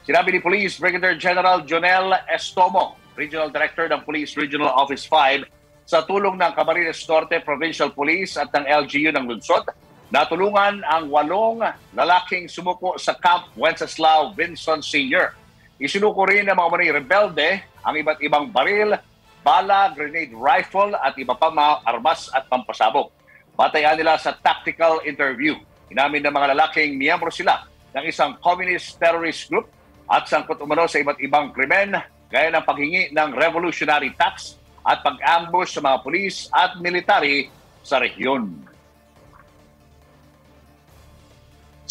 Sinabi ni Police Brigadier General Jonel Estomo, Regional Director ng Police Regional Office 5, sa tulong ng Camarines Norte Provincial Police at ng LGU ng Lungsod, natulungan ang walong lalaking sumuko sa Camp Wenceslao Vinson Sr. Isinuko rin ng mga umanay rebelde ang iba't ibang baril, bala, grenade rifle at iba pa mga armas at pampasabog. Batayan nila sa tactical interview. Inamin ng mga lalaking miyembro sila ng isang communist terrorist group at sangkot umano sa iba't ibang krimen gaya ng paghingi ng revolutionary tax at pag-ambush sa mga pulis at military sa rehiyon.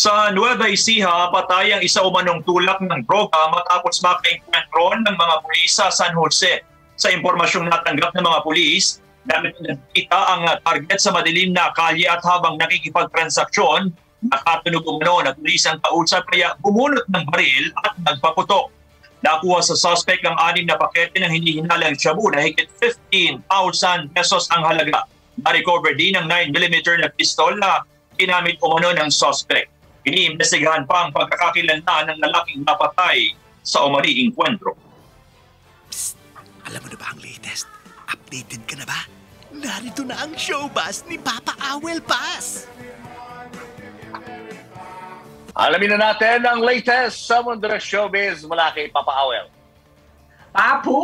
Sa Nueva Ecija, patay ang isa umanong tulak ng droga matapos makaengkwentro ng mga pulis sa San Jose. Sa impormasyong natanggap ng mga pulis, gamit nakita ang target sa madilim na kalye at habang nakikipagtransaksyon, nakatunog umano na pulis ang kausap kaya bumunot ng baril at nagpaputok. Nakuha sa suspect ang anim na pakete ng hindi hinalang shabu na higit 15,000 pesos ang halaga. Na-recover din ang 9mm na pistol na ginamit umano ng suspect. Iniimbestigahan pa ang pagkakakilanlan ng lalaking napatay sa umani inkwentro. Alam mo na ba ang latest? Updated ka na ba? Narito na ang showbus ni Papa Awel Pass! Alamin na natin ang latest sa mundo ng showbiz mula kay Papa Awel. Papu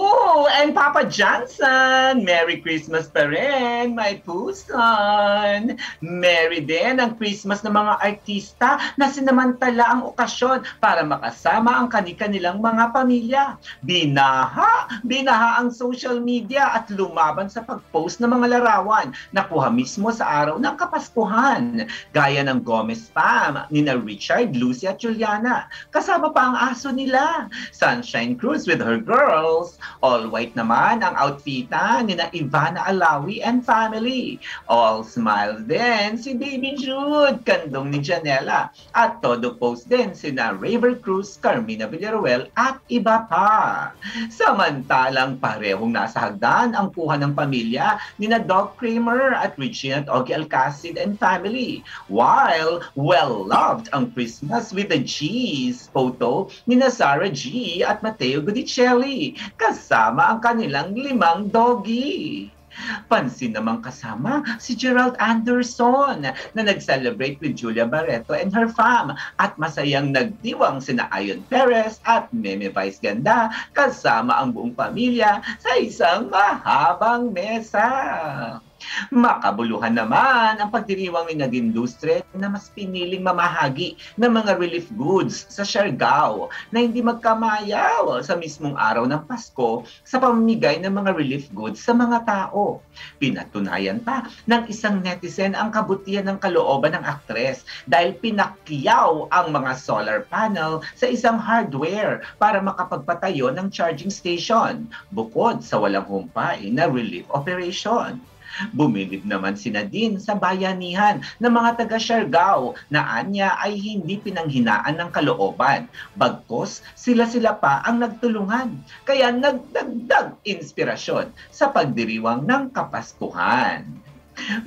and Papa Johnson, Merry Christmas pa rin, my puson. Merry din ang Christmas ng mga artista na sinamantala ang okasyon para makasama ang kani-kanilang mga pamilya. Binaha, binaha ang social media at lumaban sa pag-post ng mga larawan na kuha mismo sa araw ng Kapaskuhan. Gaya ng Gomez Pam, ni na Richard, Lucy at Juliana. Kasama pa ang aso nila, Sunshine Cruz with her girl, girls. All white naman ang outfitan ni na Ivana Alawi and family. All smiles din si Baby Jude, kandong ni Janela. At todo post din si na Raver Cruz, Carmina Villaruel at iba pa. Samantalang parehong nasa hagdan ang kuha ng pamilya ni na Doc Kramer at Regina at Ogie Alcacid and family. While well-loved ang Christmas with the G's photo ni na Sarah G at Mateo Gudicelli kasama ang kanilang limang doggy. Pansin namang kasama si Gerald Anderson na nag-celebrate with Julia Barreto and her fam at masayang nagdiwang sina Ayon Perez at Meme Vice Ganda kasama ang buong pamilya sa isang mahabang mesa. Makabuluhan naman ang pagdiriwang ni Nag-Industry na mas piniling mamahagi ng mga relief goods sa Siargao na hindi magkamayaw sa mismong araw ng Pasko sa pamamigay ng mga relief goods sa mga tao. Pinatunayan pa ng isang netizen ang kabutihan ng kalooban ng aktres dahil pinakyaw ang mga solar panel sa isang hardware para makapagpatayo ng charging station bukod sa walang humpay na relief operation. Bumilib naman si Nadine sa bayanihan ng mga taga Siargao na anya ay hindi pinanghinaan ng kalooban. Bagkos, sila-sila pa ang nagtulungan. Kaya nagdagdag inspirasyon sa pagdiriwang ng Kapaskuhan.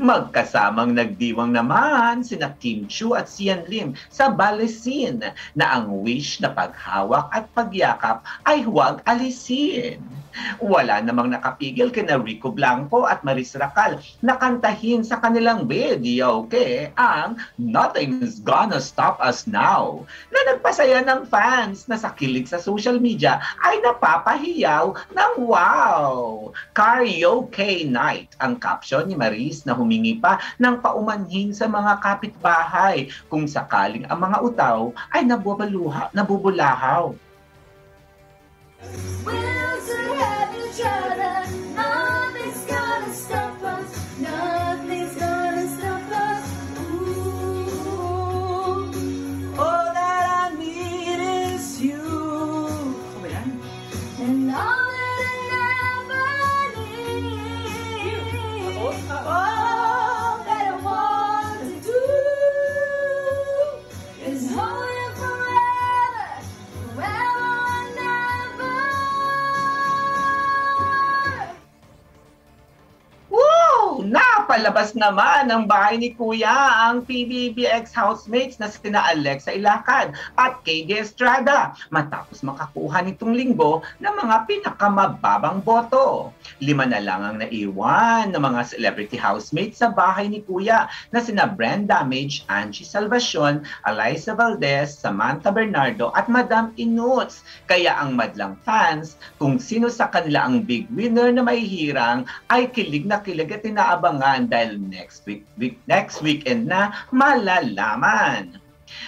Magkasamang nagdiwang naman sina Kim Chu at Sian Lim sa Balesin na ang wish na paghawak at pagyakap ay huwag alisin. Wala namang nakapigil kina Rico Blanco at Maris Racal na kantahin sa kanilang video okay, ang Nothing's Gonna Stop Us Now na nagpasaya ng fans na sa kilig sa social media ay napapahiyaw ng wow! Karaoke Night ang caption ni Maris na humingi pa ng paumanhin sa mga kapitbahay kung sakaling ang mga utaw ay nabubaluha, nabubulahaw. Nothing's gonna stop us. Nothing's Pinalabas naman ng bahay ni Kuya ang PBB ex-housemates na sina Alexa Ilacad at KD Estrada matapos makakuha nitong linggo ng mga pinakamababang boto. Lima na lang ang naiwan ng mga celebrity housemates sa bahay ni Kuya na sina Brenda Mage, Angie Salvacion, Eliza Valdez, Samantha Bernardo at Madam Inuts. Kaya ang madlang fans, kung sino sa kanila ang big winner na mahihirang ay kilig na kilig at inaabangan dahil next week, week next weekend na malalaman.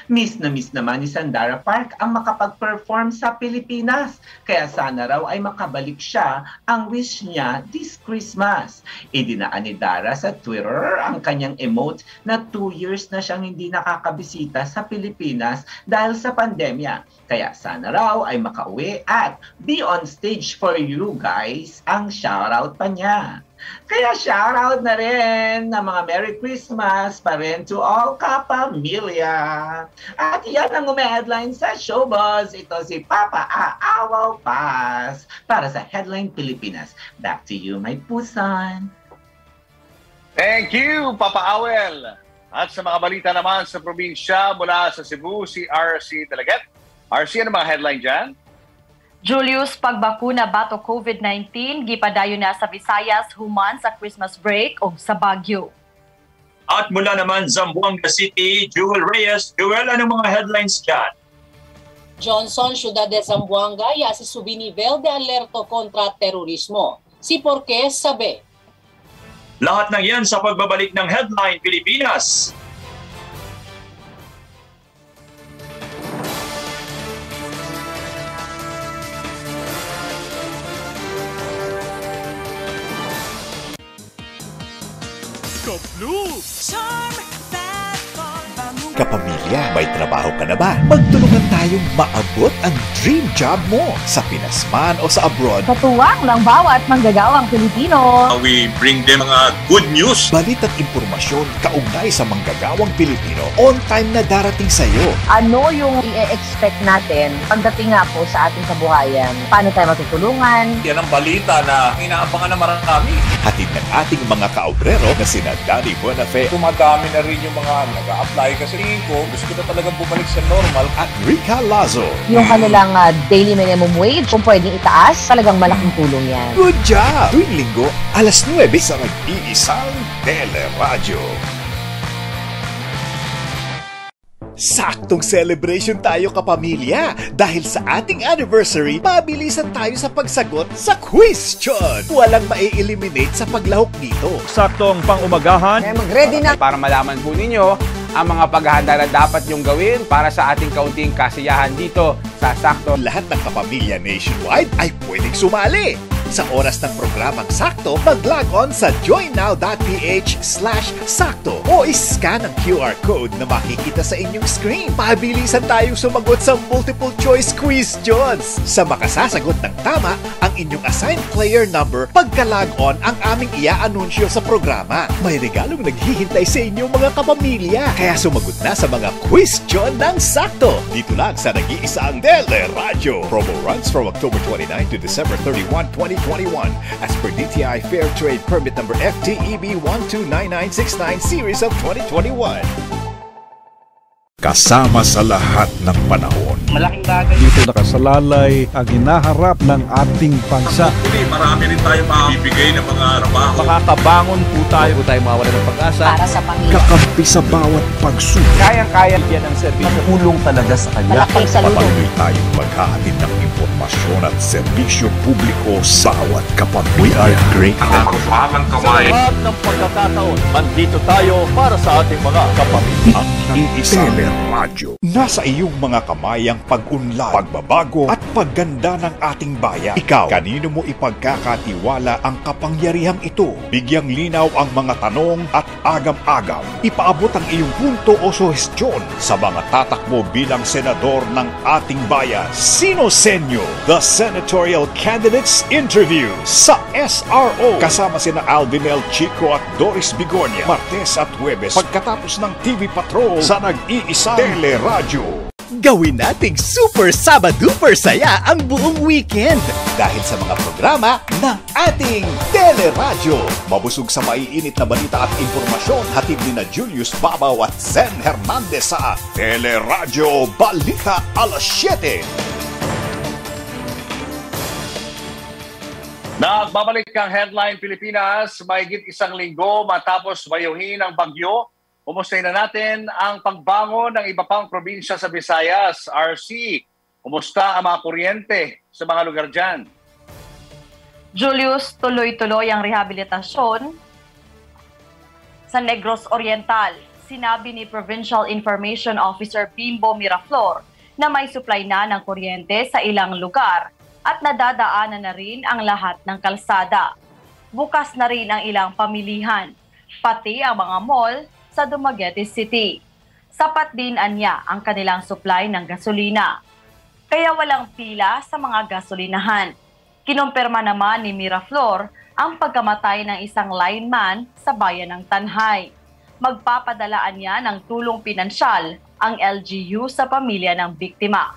Miss na miss naman ni Sandara Park ang makapag-perform sa Pilipinas. Kaya sana raw ay makabalik siya ang wish niya this Christmas. Idinaan ni Dara sa Twitter ang kanyang emote na two years na siyang hindi nakakabisita sa Pilipinas dahil sa pandemya. Kaya sana raw ay makauwi at be on stage for you guys ang shoutout pa niya. Kaya shoutout na rin ng mga Merry Christmas pa rin to all kapamilya. At yan ang umi-headline sa Showbuzz. Ito si Papa Aawaw Paz para sa Headline Pilipinas. Back to you, my pusan. Thank you, Papa Awel. At sa mga balita naman sa probinsya mula sa Cebu, si RC Dalaget. RC, ano mga headline dyan? Julius, pagbakuna bato COVID-19, gipadayo na sa Visayas human sa Christmas break o sa Baguio. At mula naman Zamboanga City, Jewel Reyes. Jewel, anong mga headlines dyan? Johnson, Ciudad de Zamboanga, ya si subinivel de alerto kontra terorismo. Si Porqué sabi. Lahat ng yan sa pagbabalik ng Headline Pilipinas. blue. Charm Kapamilya, may trabaho ka na ba? Magtulungan tayong maabot ang dream job mo sa Pinas man o sa abroad. Katuwang ng bawat manggagawang Pilipino. We bring them mga good news. Balit at impormasyon kaugnay sa manggagawang Pilipino on time na darating sa iyo. Ano yung i-expect natin pagdating nga po sa ating kabuhayan? Paano tayo matutulungan? Yan ang balita na inaabangan na marami. Hatid ng ating mga kaobrero na sina Danny Buenafe Tumadami na rin yung mga nag-a-apply kasi tingin ko gusto na talagang bumalik sa normal. at Rica Lazo. Yung kanilang ah, daily minimum wage, kung pwedeng itaas, talagang malaking tulong yan. Good job! Tuwing linggo, alas 9 sa nag-iisang Teleradyo. Saktong celebration tayo kapamilya dahil sa ating anniversary, mabilisan tayo sa pagsagot sa question. Walang mai-eliminate sa paglahok dito. Saktong pang-umagahan. Kaya mag-ready na para malaman po ninyo ang mga paghahanda na dapat nyong gawin para sa ating kaunting kasiyahan dito sa Sakto. Lahat ng kapamilya nationwide ay pwedeng sumali. Sa oras ng programang Sakto, mag-log on sa joinnow.ph slash sakto o iscan ang QR code na makikita sa inyong screen. Pabilisan tayong sumagot sa multiple choice quiz, Johns. Sa makasasagot ng tama, ang inyong assigned player number pagka-log on ang aming ia-anunsyo sa programa. May regalong naghihintay sa inyong mga kapamilya. Kaya sumagot na sa mga quiz John ng Sakto. Dito lang sa nag-iisang Tele Radio. Promo runs from October 29 to December 31, 2021 as per DTI Fair Trade Permit number FTEB 129969 series of 2021. Kasama sa lahat ng panahon. Malaking bagay. Dito nakasalalay ang hinaharap ng ating bansa. Actually, marami rin tayo mabibigay ng mga trabaho. Makakabangon po tayo. Huwag tayo mawala ng pag-asa. Para sa pamilya. Kakampi sa bawat pagsubok. Kayang-kaya yan ang serbisyo. Tulong talaga sa kanya. Malaking saludo. Patuloy tayong maghahatid ng impormasyon at serbisyo publiko sa bawat kapamilya. We are grateful. Sa lahat ng pagkakataon, andito tayo para sa ating mga kapamilya. Iisang Radyo. Nasa iyong mga kamay ang pag-unlad, pagbabago at pagganda ng ating bayan. Ikaw, kanino mo ipagkakatiwala ang kapangyarihang ito? Bigyang linaw ang mga tanong at agam-agam. Ipaabot ang iyong punto o suhestyon sa mga tatakbo bilang senador ng ating bayan. Sino Senyo? The Senatorial Candidates Interview sa SRO. Kasama sina Alvinel Chico at Doris Bigornia. Martes at Huwebes pagkatapos ng TV Patrol sa nag-iisang Teleradyo. Gawin nating super sabaduper saya ang buong weekend dahil sa mga programa ng ating Teleradyo. Mabusog sa maiinit na balita at impormasyon hatid ni na Julius Babaw at Zen Hernandez sa Teleradyo Balita Alas 7. Nagbabalik ang Headline Pilipinas, mahigit isang linggo matapos bayuhin ang bagyo. Kumustahin na natin ang pagbangon ng iba pang probinsya sa Visayas. RC, kumusta ang mga kuryente sa mga lugar dyan? Julius, tuloy-tuloy ang rehabilitasyon sa Negros Oriental. Sinabi ni Provincial Information Officer Bimbo Miraflor na may supply na ng kuryente sa ilang lugar at nadadaanan na rin ang lahat ng kalsada. Bukas na rin ang ilang pamilihan, pati ang mga mall sa Dumaguete City. Sapat din anya ang kanilang supply ng gasolina. Kaya walang pila sa mga gasolinahan. Kinumpirma naman ni Miraflor ang pagkamatay ng isang lineman sa bayan ng Tanhay. Magpapadalaan niya ng tulong pinansyal ang LGU sa pamilya ng biktima.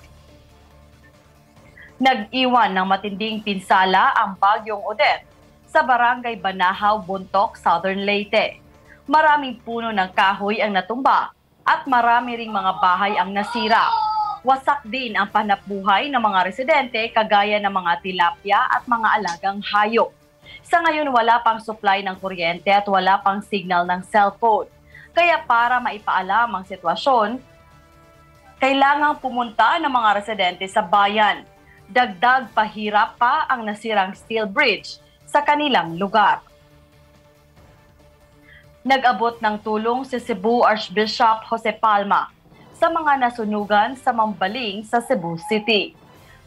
Nag-iwan ng matinding pinsala ang bagyong Odette sa barangay Banahaw, Buntok, Southern Leyte. Maraming puno ng kahoy ang natumba at marami ring mga bahay ang nasira. Wasak din ang panapbuhay ng mga residente kagaya ng mga tilapia at mga alagang hayop. Sa ngayon wala pang supply ng kuryente at wala pang signal ng cellphone. Kaya para maipaalam ang sitwasyon, kailangang pumunta ng mga residente sa bayan. Dagdag pahirap pa ang nasirang steel bridge sa kanilang lugar. Nag-abot ng tulong si Cebu Archbishop Jose Palma sa mga nasunugan sa Mambaling sa Cebu City.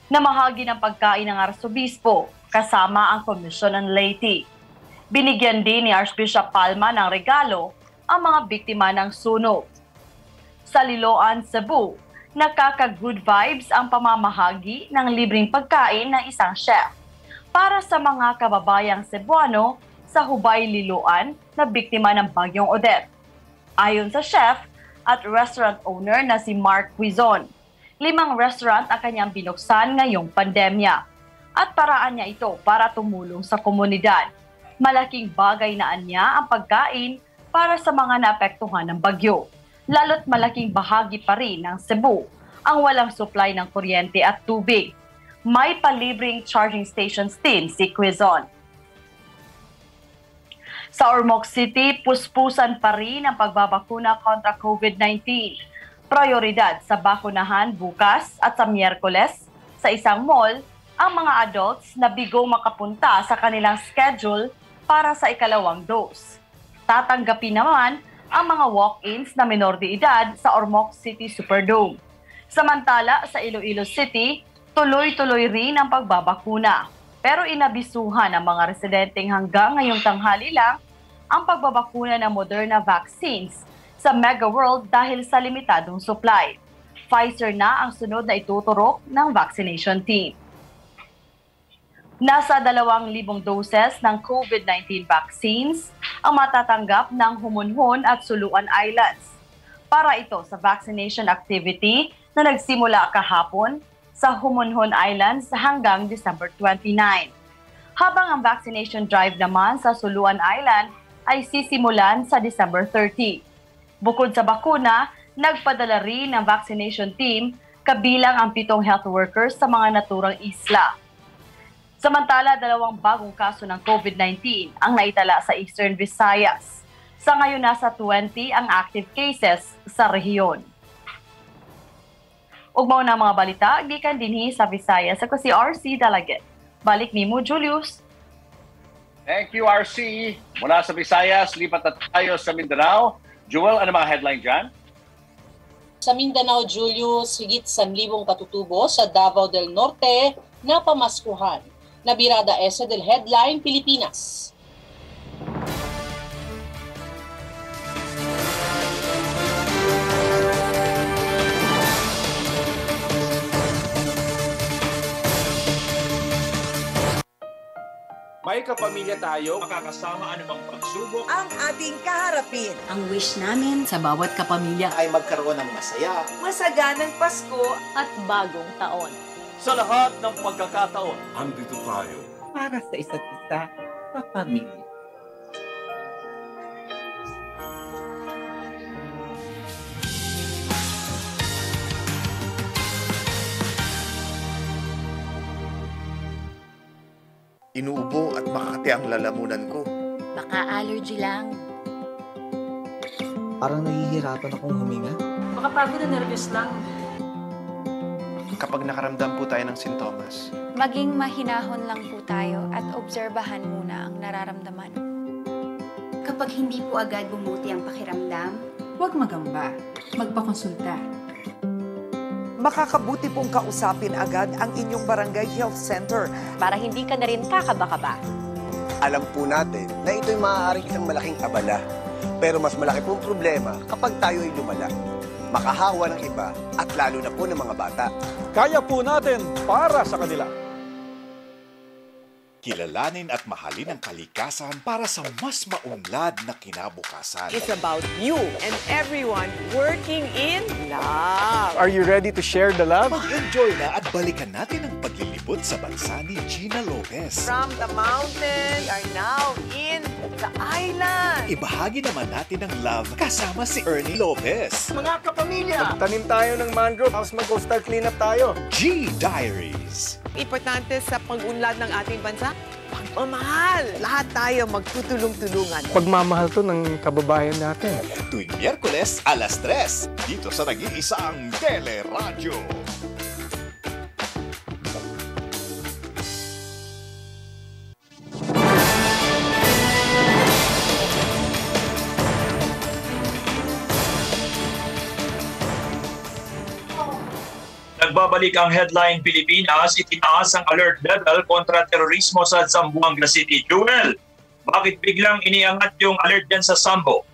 Namahagi ng pagkain ng Arsobispo kasama ang Komisyon ng Laity. Binigyan din ni Archbishop Palma ng regalo ang mga biktima ng sunog. Sa Liloan, Cebu, nakaka-good vibes ang pamamahagi ng libreng pagkain ng isang chef para sa mga kababayang Cebuano sa Hubay, Liloan na biktima ng bagyong Odette. Ayon sa chef at restaurant owner na si Mark Quizon, limang restaurant ang kanyang binuksan ngayong pandemya at paraan niya ito para tumulong sa komunidad. Malaking bagay na anya ang pagkain para sa mga naapektuhan ng bagyo. Lalo't malaking bahagi pa rin ng Cebu ang walang supply ng kuryente at tubig. May palibreng charging stations din si Quizon. Sa Ormoc City, puspusan pa rin ang pagbabakuna kontra COVID-19. Prioridad sa bakunahan bukas at sa Miyerkules sa isang mall ang mga adults na bigong makapunta sa kanilang schedule para sa ikalawang dose. Tatanggapin naman ang mga walk-ins na minor de edad sa Ormoc City Superdome. Samantala, sa Iloilo City, tuloy-tuloy rin ang pagbabakuna. Pero inabisuhan ng mga residenteng hanggang ngayong tanghali lang ang pagbabakuna ng Moderna vaccines sa Mega World dahil sa limitadong supply. Pfizer na ang sunod na ituturok ng vaccination team. Nasa 2,000 doses ng COVID-19 vaccines ang matatanggap ng Humunhon at Suluan Islands. Para ito sa vaccination activity na nagsimula kahapon sa Humunhon Islands hanggang December 29. Habang ang vaccination drive naman sa Suluan Island ay sisimulan sa December 30. Bukod sa bakuna, nagpadala rin ng vaccination team kabilang ang pitong health workers sa mga naturang isla. Samantala, dalawang bagong kaso ng COVID-19 ang naitala sa Eastern Visayas. Sa ngayon, nasa 20 ang active cases sa rehiyon. Ugmaw na mga balita, gikan dinhi sa Visayas. Ako si RC Dalaget. Balik ni mo, Julius. Thank you, RC. Mula sa Visayas, lipat na tayo sa Mindanao. Joel, ano mga headline dyan? Sa Mindanao, Julius, higit 1,000 katutubo sa Davao del Norte na pamaskuhan. Nabirada Esa del Headline, Pilipinas. May kapamilya tayo. Makakasama anumang pagsubok. Ang ating kaharapin. Ang wish namin sa bawat kapamilya ay magkaroon ng masaya, Masaganang Pasko at bagong taon. sa lahat ng pagkakataon. Andito tayo. Para sa isa't isa, sa Inuubo at makati ang lalamunan ko. Baka allergy lang. Parang nahihirapan akong huminga. Baka pagod na nervous lang. Kapag nakaramdam po tayo ng sintomas, Maging mahinahon lang po tayo at obserbahan muna ang nararamdaman. Kapag hindi po agad bumuti ang pakiramdam, Huwag magamba. Magpakonsulta. Makakabuti pong kausapin agad ang inyong barangay health center para hindi ka na rin kakaba-kaba. Alam po natin na ito'y maaaring isang malaking abala. Pero mas malaki pong problema kapag tayo ay lumala. Makahawa ng iba at lalo na po ng mga bata. Kaya po natin para sa kanila. Kilalanin at mahalin ang kalikasan para sa mas maunlad na kinabukasan. It's about you and everyone working in love. Are you ready to share the love? Mag-enjoy na at balikan natin ang paglilibot sa bansa ni Gina Lopez. From the mountain, we are now in the island. Ibahagi naman natin ang love kasama si Ernie Lopez. Mga kapamilya! Tanim tayo ng mangrove, tapos mag-coastal cleanup tayo. G Diaries. Importante sa pag-unlad ng ating bansa, pagmamahal. Lahat tayo magtutulong-tulungan. Pagmamahal to ng kababayan natin. Tuwing Miyerkules, alas 3, dito sa nag-iisang Teleradyo. Nagbabalik ang headline Pilipinas, itinaas ang alert level kontra terorismo sa Zamboanga City. Jewel, bakit biglang iniangat yung alert dyan sa Sambo?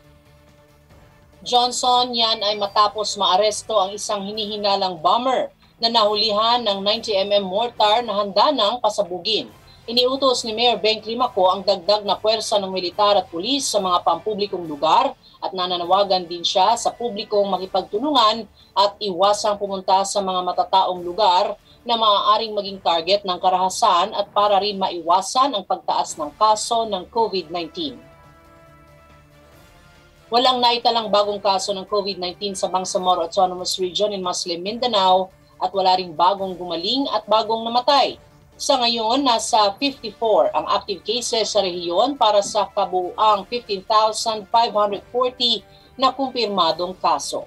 Johnson, yan ay matapos maaresto ang isang hinihinalang bomber na nahulihan ng 90mm mortar na handa ng pasabugin. Iniutos ni Mayor Ben Climaco ang dagdag na puwersa ng militar at pulis sa mga pampublikong lugar at nananawagan din siya sa publikong makipagtulungan at iwasang pumunta sa mga matataong lugar na maaaring maging target ng karahasan at para rin maiwasan ang pagtaas ng kaso ng COVID-19. Walang naitalang bagong kaso ng COVID-19 sa Bangsamoro Autonomous Region in Muslim Mindanao at wala ring bagong gumaling at bagong namatay. Sa ngayon, nasa 54 ang active cases sa rehiyon para sa kabuuang 15,540 na kumpirmadong kaso.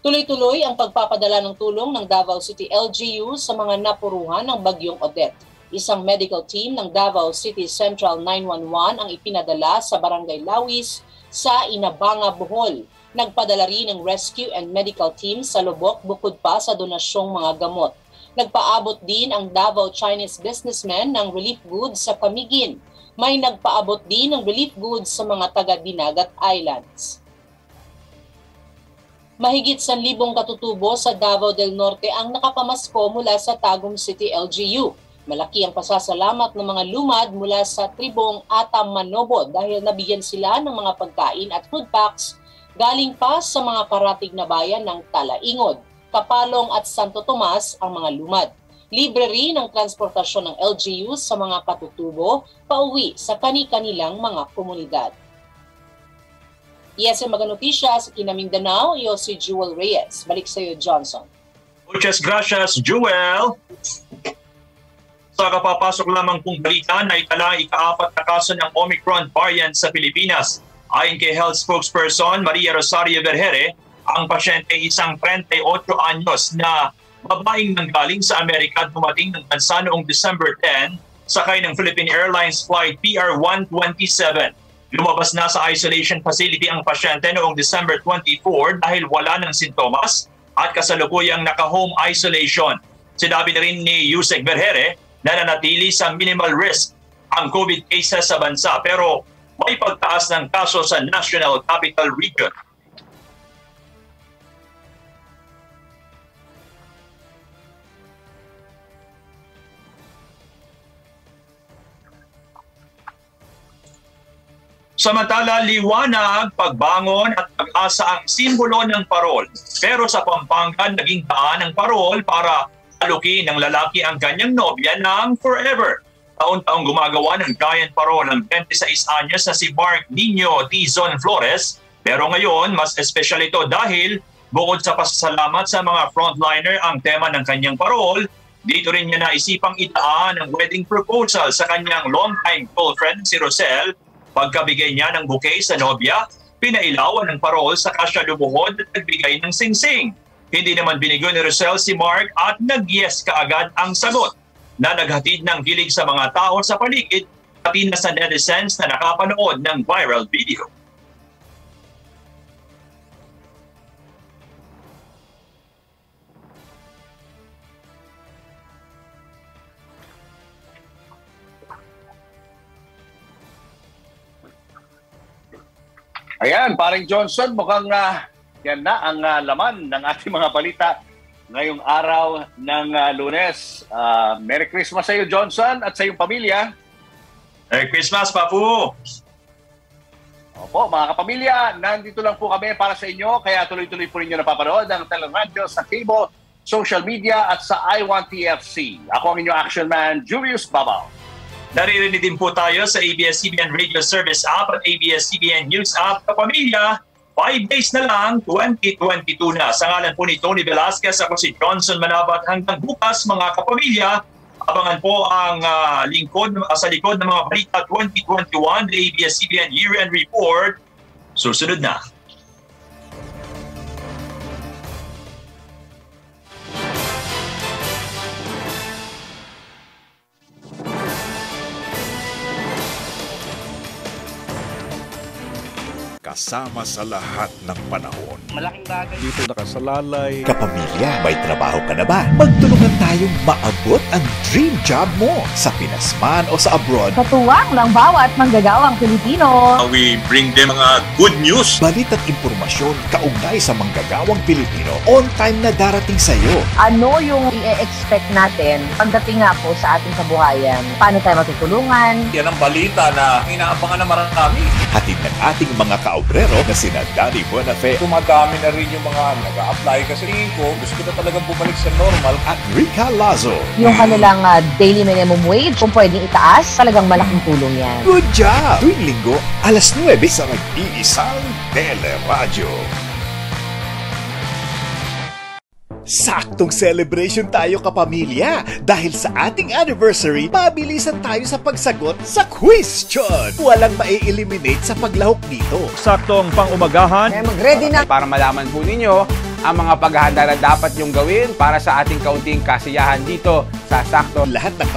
Tuloy-tuloy ang pagpapadala ng tulong ng Davao City LGU sa mga napuruhan ng Bagyong Odette. Isang medical team ng Davao City Central 911 ang ipinadala sa Barangay Lawis sa Inabanga, Bohol. Nagpadala rin ng rescue and medical team sa Lubok bukod pa sa donasyong mga gamot. Nagpaabot din ang Davao Chinese businessman ng relief goods sa Camiguin. May nagpaabot din ng relief goods sa mga taga-Dinagat Islands. Mahigit sa libong katutubo sa Davao del Norte ang nakapamasko mula sa Tagum City LGU. Malaki ang pasasalamat ng mga lumad mula sa tribong Atam Manobo dahil nabigyan sila ng mga pagkain at food packs galing pa sa mga karatig na bayan ng Talaingod, Kapalong at Santo Tomas ang mga lumad. Libre rin ang transportasyon ng LGU sa mga katutubo pauwi sa kani-kanilang mga komunidad. Yes, ang mga notisya sa Kinamindanao, iyo si Jewel Reyes. Balik sa iyo, Johnson. Muchas gracias, Jewel. Sa kapapasok lamang pong balita na itala ikaapat na kaso ng Omicron variant sa Pilipinas. Ayon kay health spokesperson Maria Rosario Vergere, ang pasyente ay isang 38 anyos na babaeng nanggaling sa Amerika at dumating ng bansa noong December 10 sakay ng Philippine Airlines Flight PR-127. Lumabas na sa isolation facility ang pasyente noong December 24 dahil wala ng sintomas at kasalukuyang naka-home isolation. Sinabi na rin ni Yusek Vergere na nanatili sa minimal risk ang COVID cases sa bansa pero may pagtaas ng kaso sa National Capital Region. Samantala, liwanag, pagbangon at pag-asa ang simbolo ng parol. Pero sa Pampanga, naging daan ng parol para alukin ng lalaki ang kanyang nobya ng forever. Taon-taong gumagawa ng giant parol ang 26 anyos na si Mark Nino Tizon Flores. Pero ngayon, mas espesyal ito dahil bukod sa pasasalamat sa mga frontliner ang tema ng kanyang parol, dito rin niya naisipang itaan ang wedding proposal sa kanyang longtime girlfriend si Rosel Pagkabigay niya ng bouquet sa nobya, pinailawan ng parol sa siya lumuhod at nagbigay ng singsing. Hindi naman binigo ni Rosel si Mark at nag-yes kaagad ang sagot na naghatid ng gilig sa mga tao sa paligid pati na sa netizens na nakapanood ng viral video. Ayan, paring Johnson, mukhang uh, yan na ang uh, laman ng ating mga balita ngayong araw ng uh, lunes. Uh, Merry Christmas sa iyo, Johnson, at sa iyong pamilya. Merry Christmas, Papu! Opo, mga kapamilya, nandito lang po kami para sa inyo, kaya tuloy-tuloy po ninyo napapanood ang teleradyo sa cable, social media at sa I1TFC. Ako ang inyong action man, Julius Babaw. Naririnig din po tayo sa ABS-CBN Radio Service app at ABS-CBN News app. Kapamilya, 5 days na lang, 2022 na. Sa ngalan po ni Tony Velasquez, ako si Johnson Manabat. Hanggang bukas mga kapamilya, abangan po ang uh, lingkod, uh, sa likod ng mga balita 2021, the ABS-CBN Year-End Report. Susunod na. Kasama sa lahat ng panahon. Malaking bagay. Dito nakasalalay. Kapamilya, may trabaho ka na ba? Magtulungan tayong maabot ang dream job mo sa Pinas man o sa abroad. Katuwang ng bawat manggagawang Pilipino. We bring them mga good news. Balit at impormasyon kaugnay sa manggagawang Pilipino on time na darating sa iyo. Ano yung i-expect natin pagdating nga po sa ating kabuhayan? Paano tayo matutulungan? Yan ang balita na inaabangan na marami. Hatid ng ating mga kaobrero na sina Danny Buenafe Tumadami na rin yung mga nag-a-apply kasi ko gusto na talagang bumalik sa normal. at Rica Lazo. Yung kanilang ah, daily minimum wage, kung pwedeng itaas, talagang malaking tulong yan. Good job! Tuwing linggo, alas 9 sa nag-iisang teleradyo. Saktong celebration tayo kapamilya dahil sa ating anniversary, mabilisan tayo sa pagsagot sa question. Walang mai-eliminate sa paglahok dito. Saktong pang-umagahan. Kaya mag-ready na. Para malaman po ninyo ang mga paghahanda na dapat yung gawin para sa ating kaunting kasiyahan dito sa Sakto. Lahat ng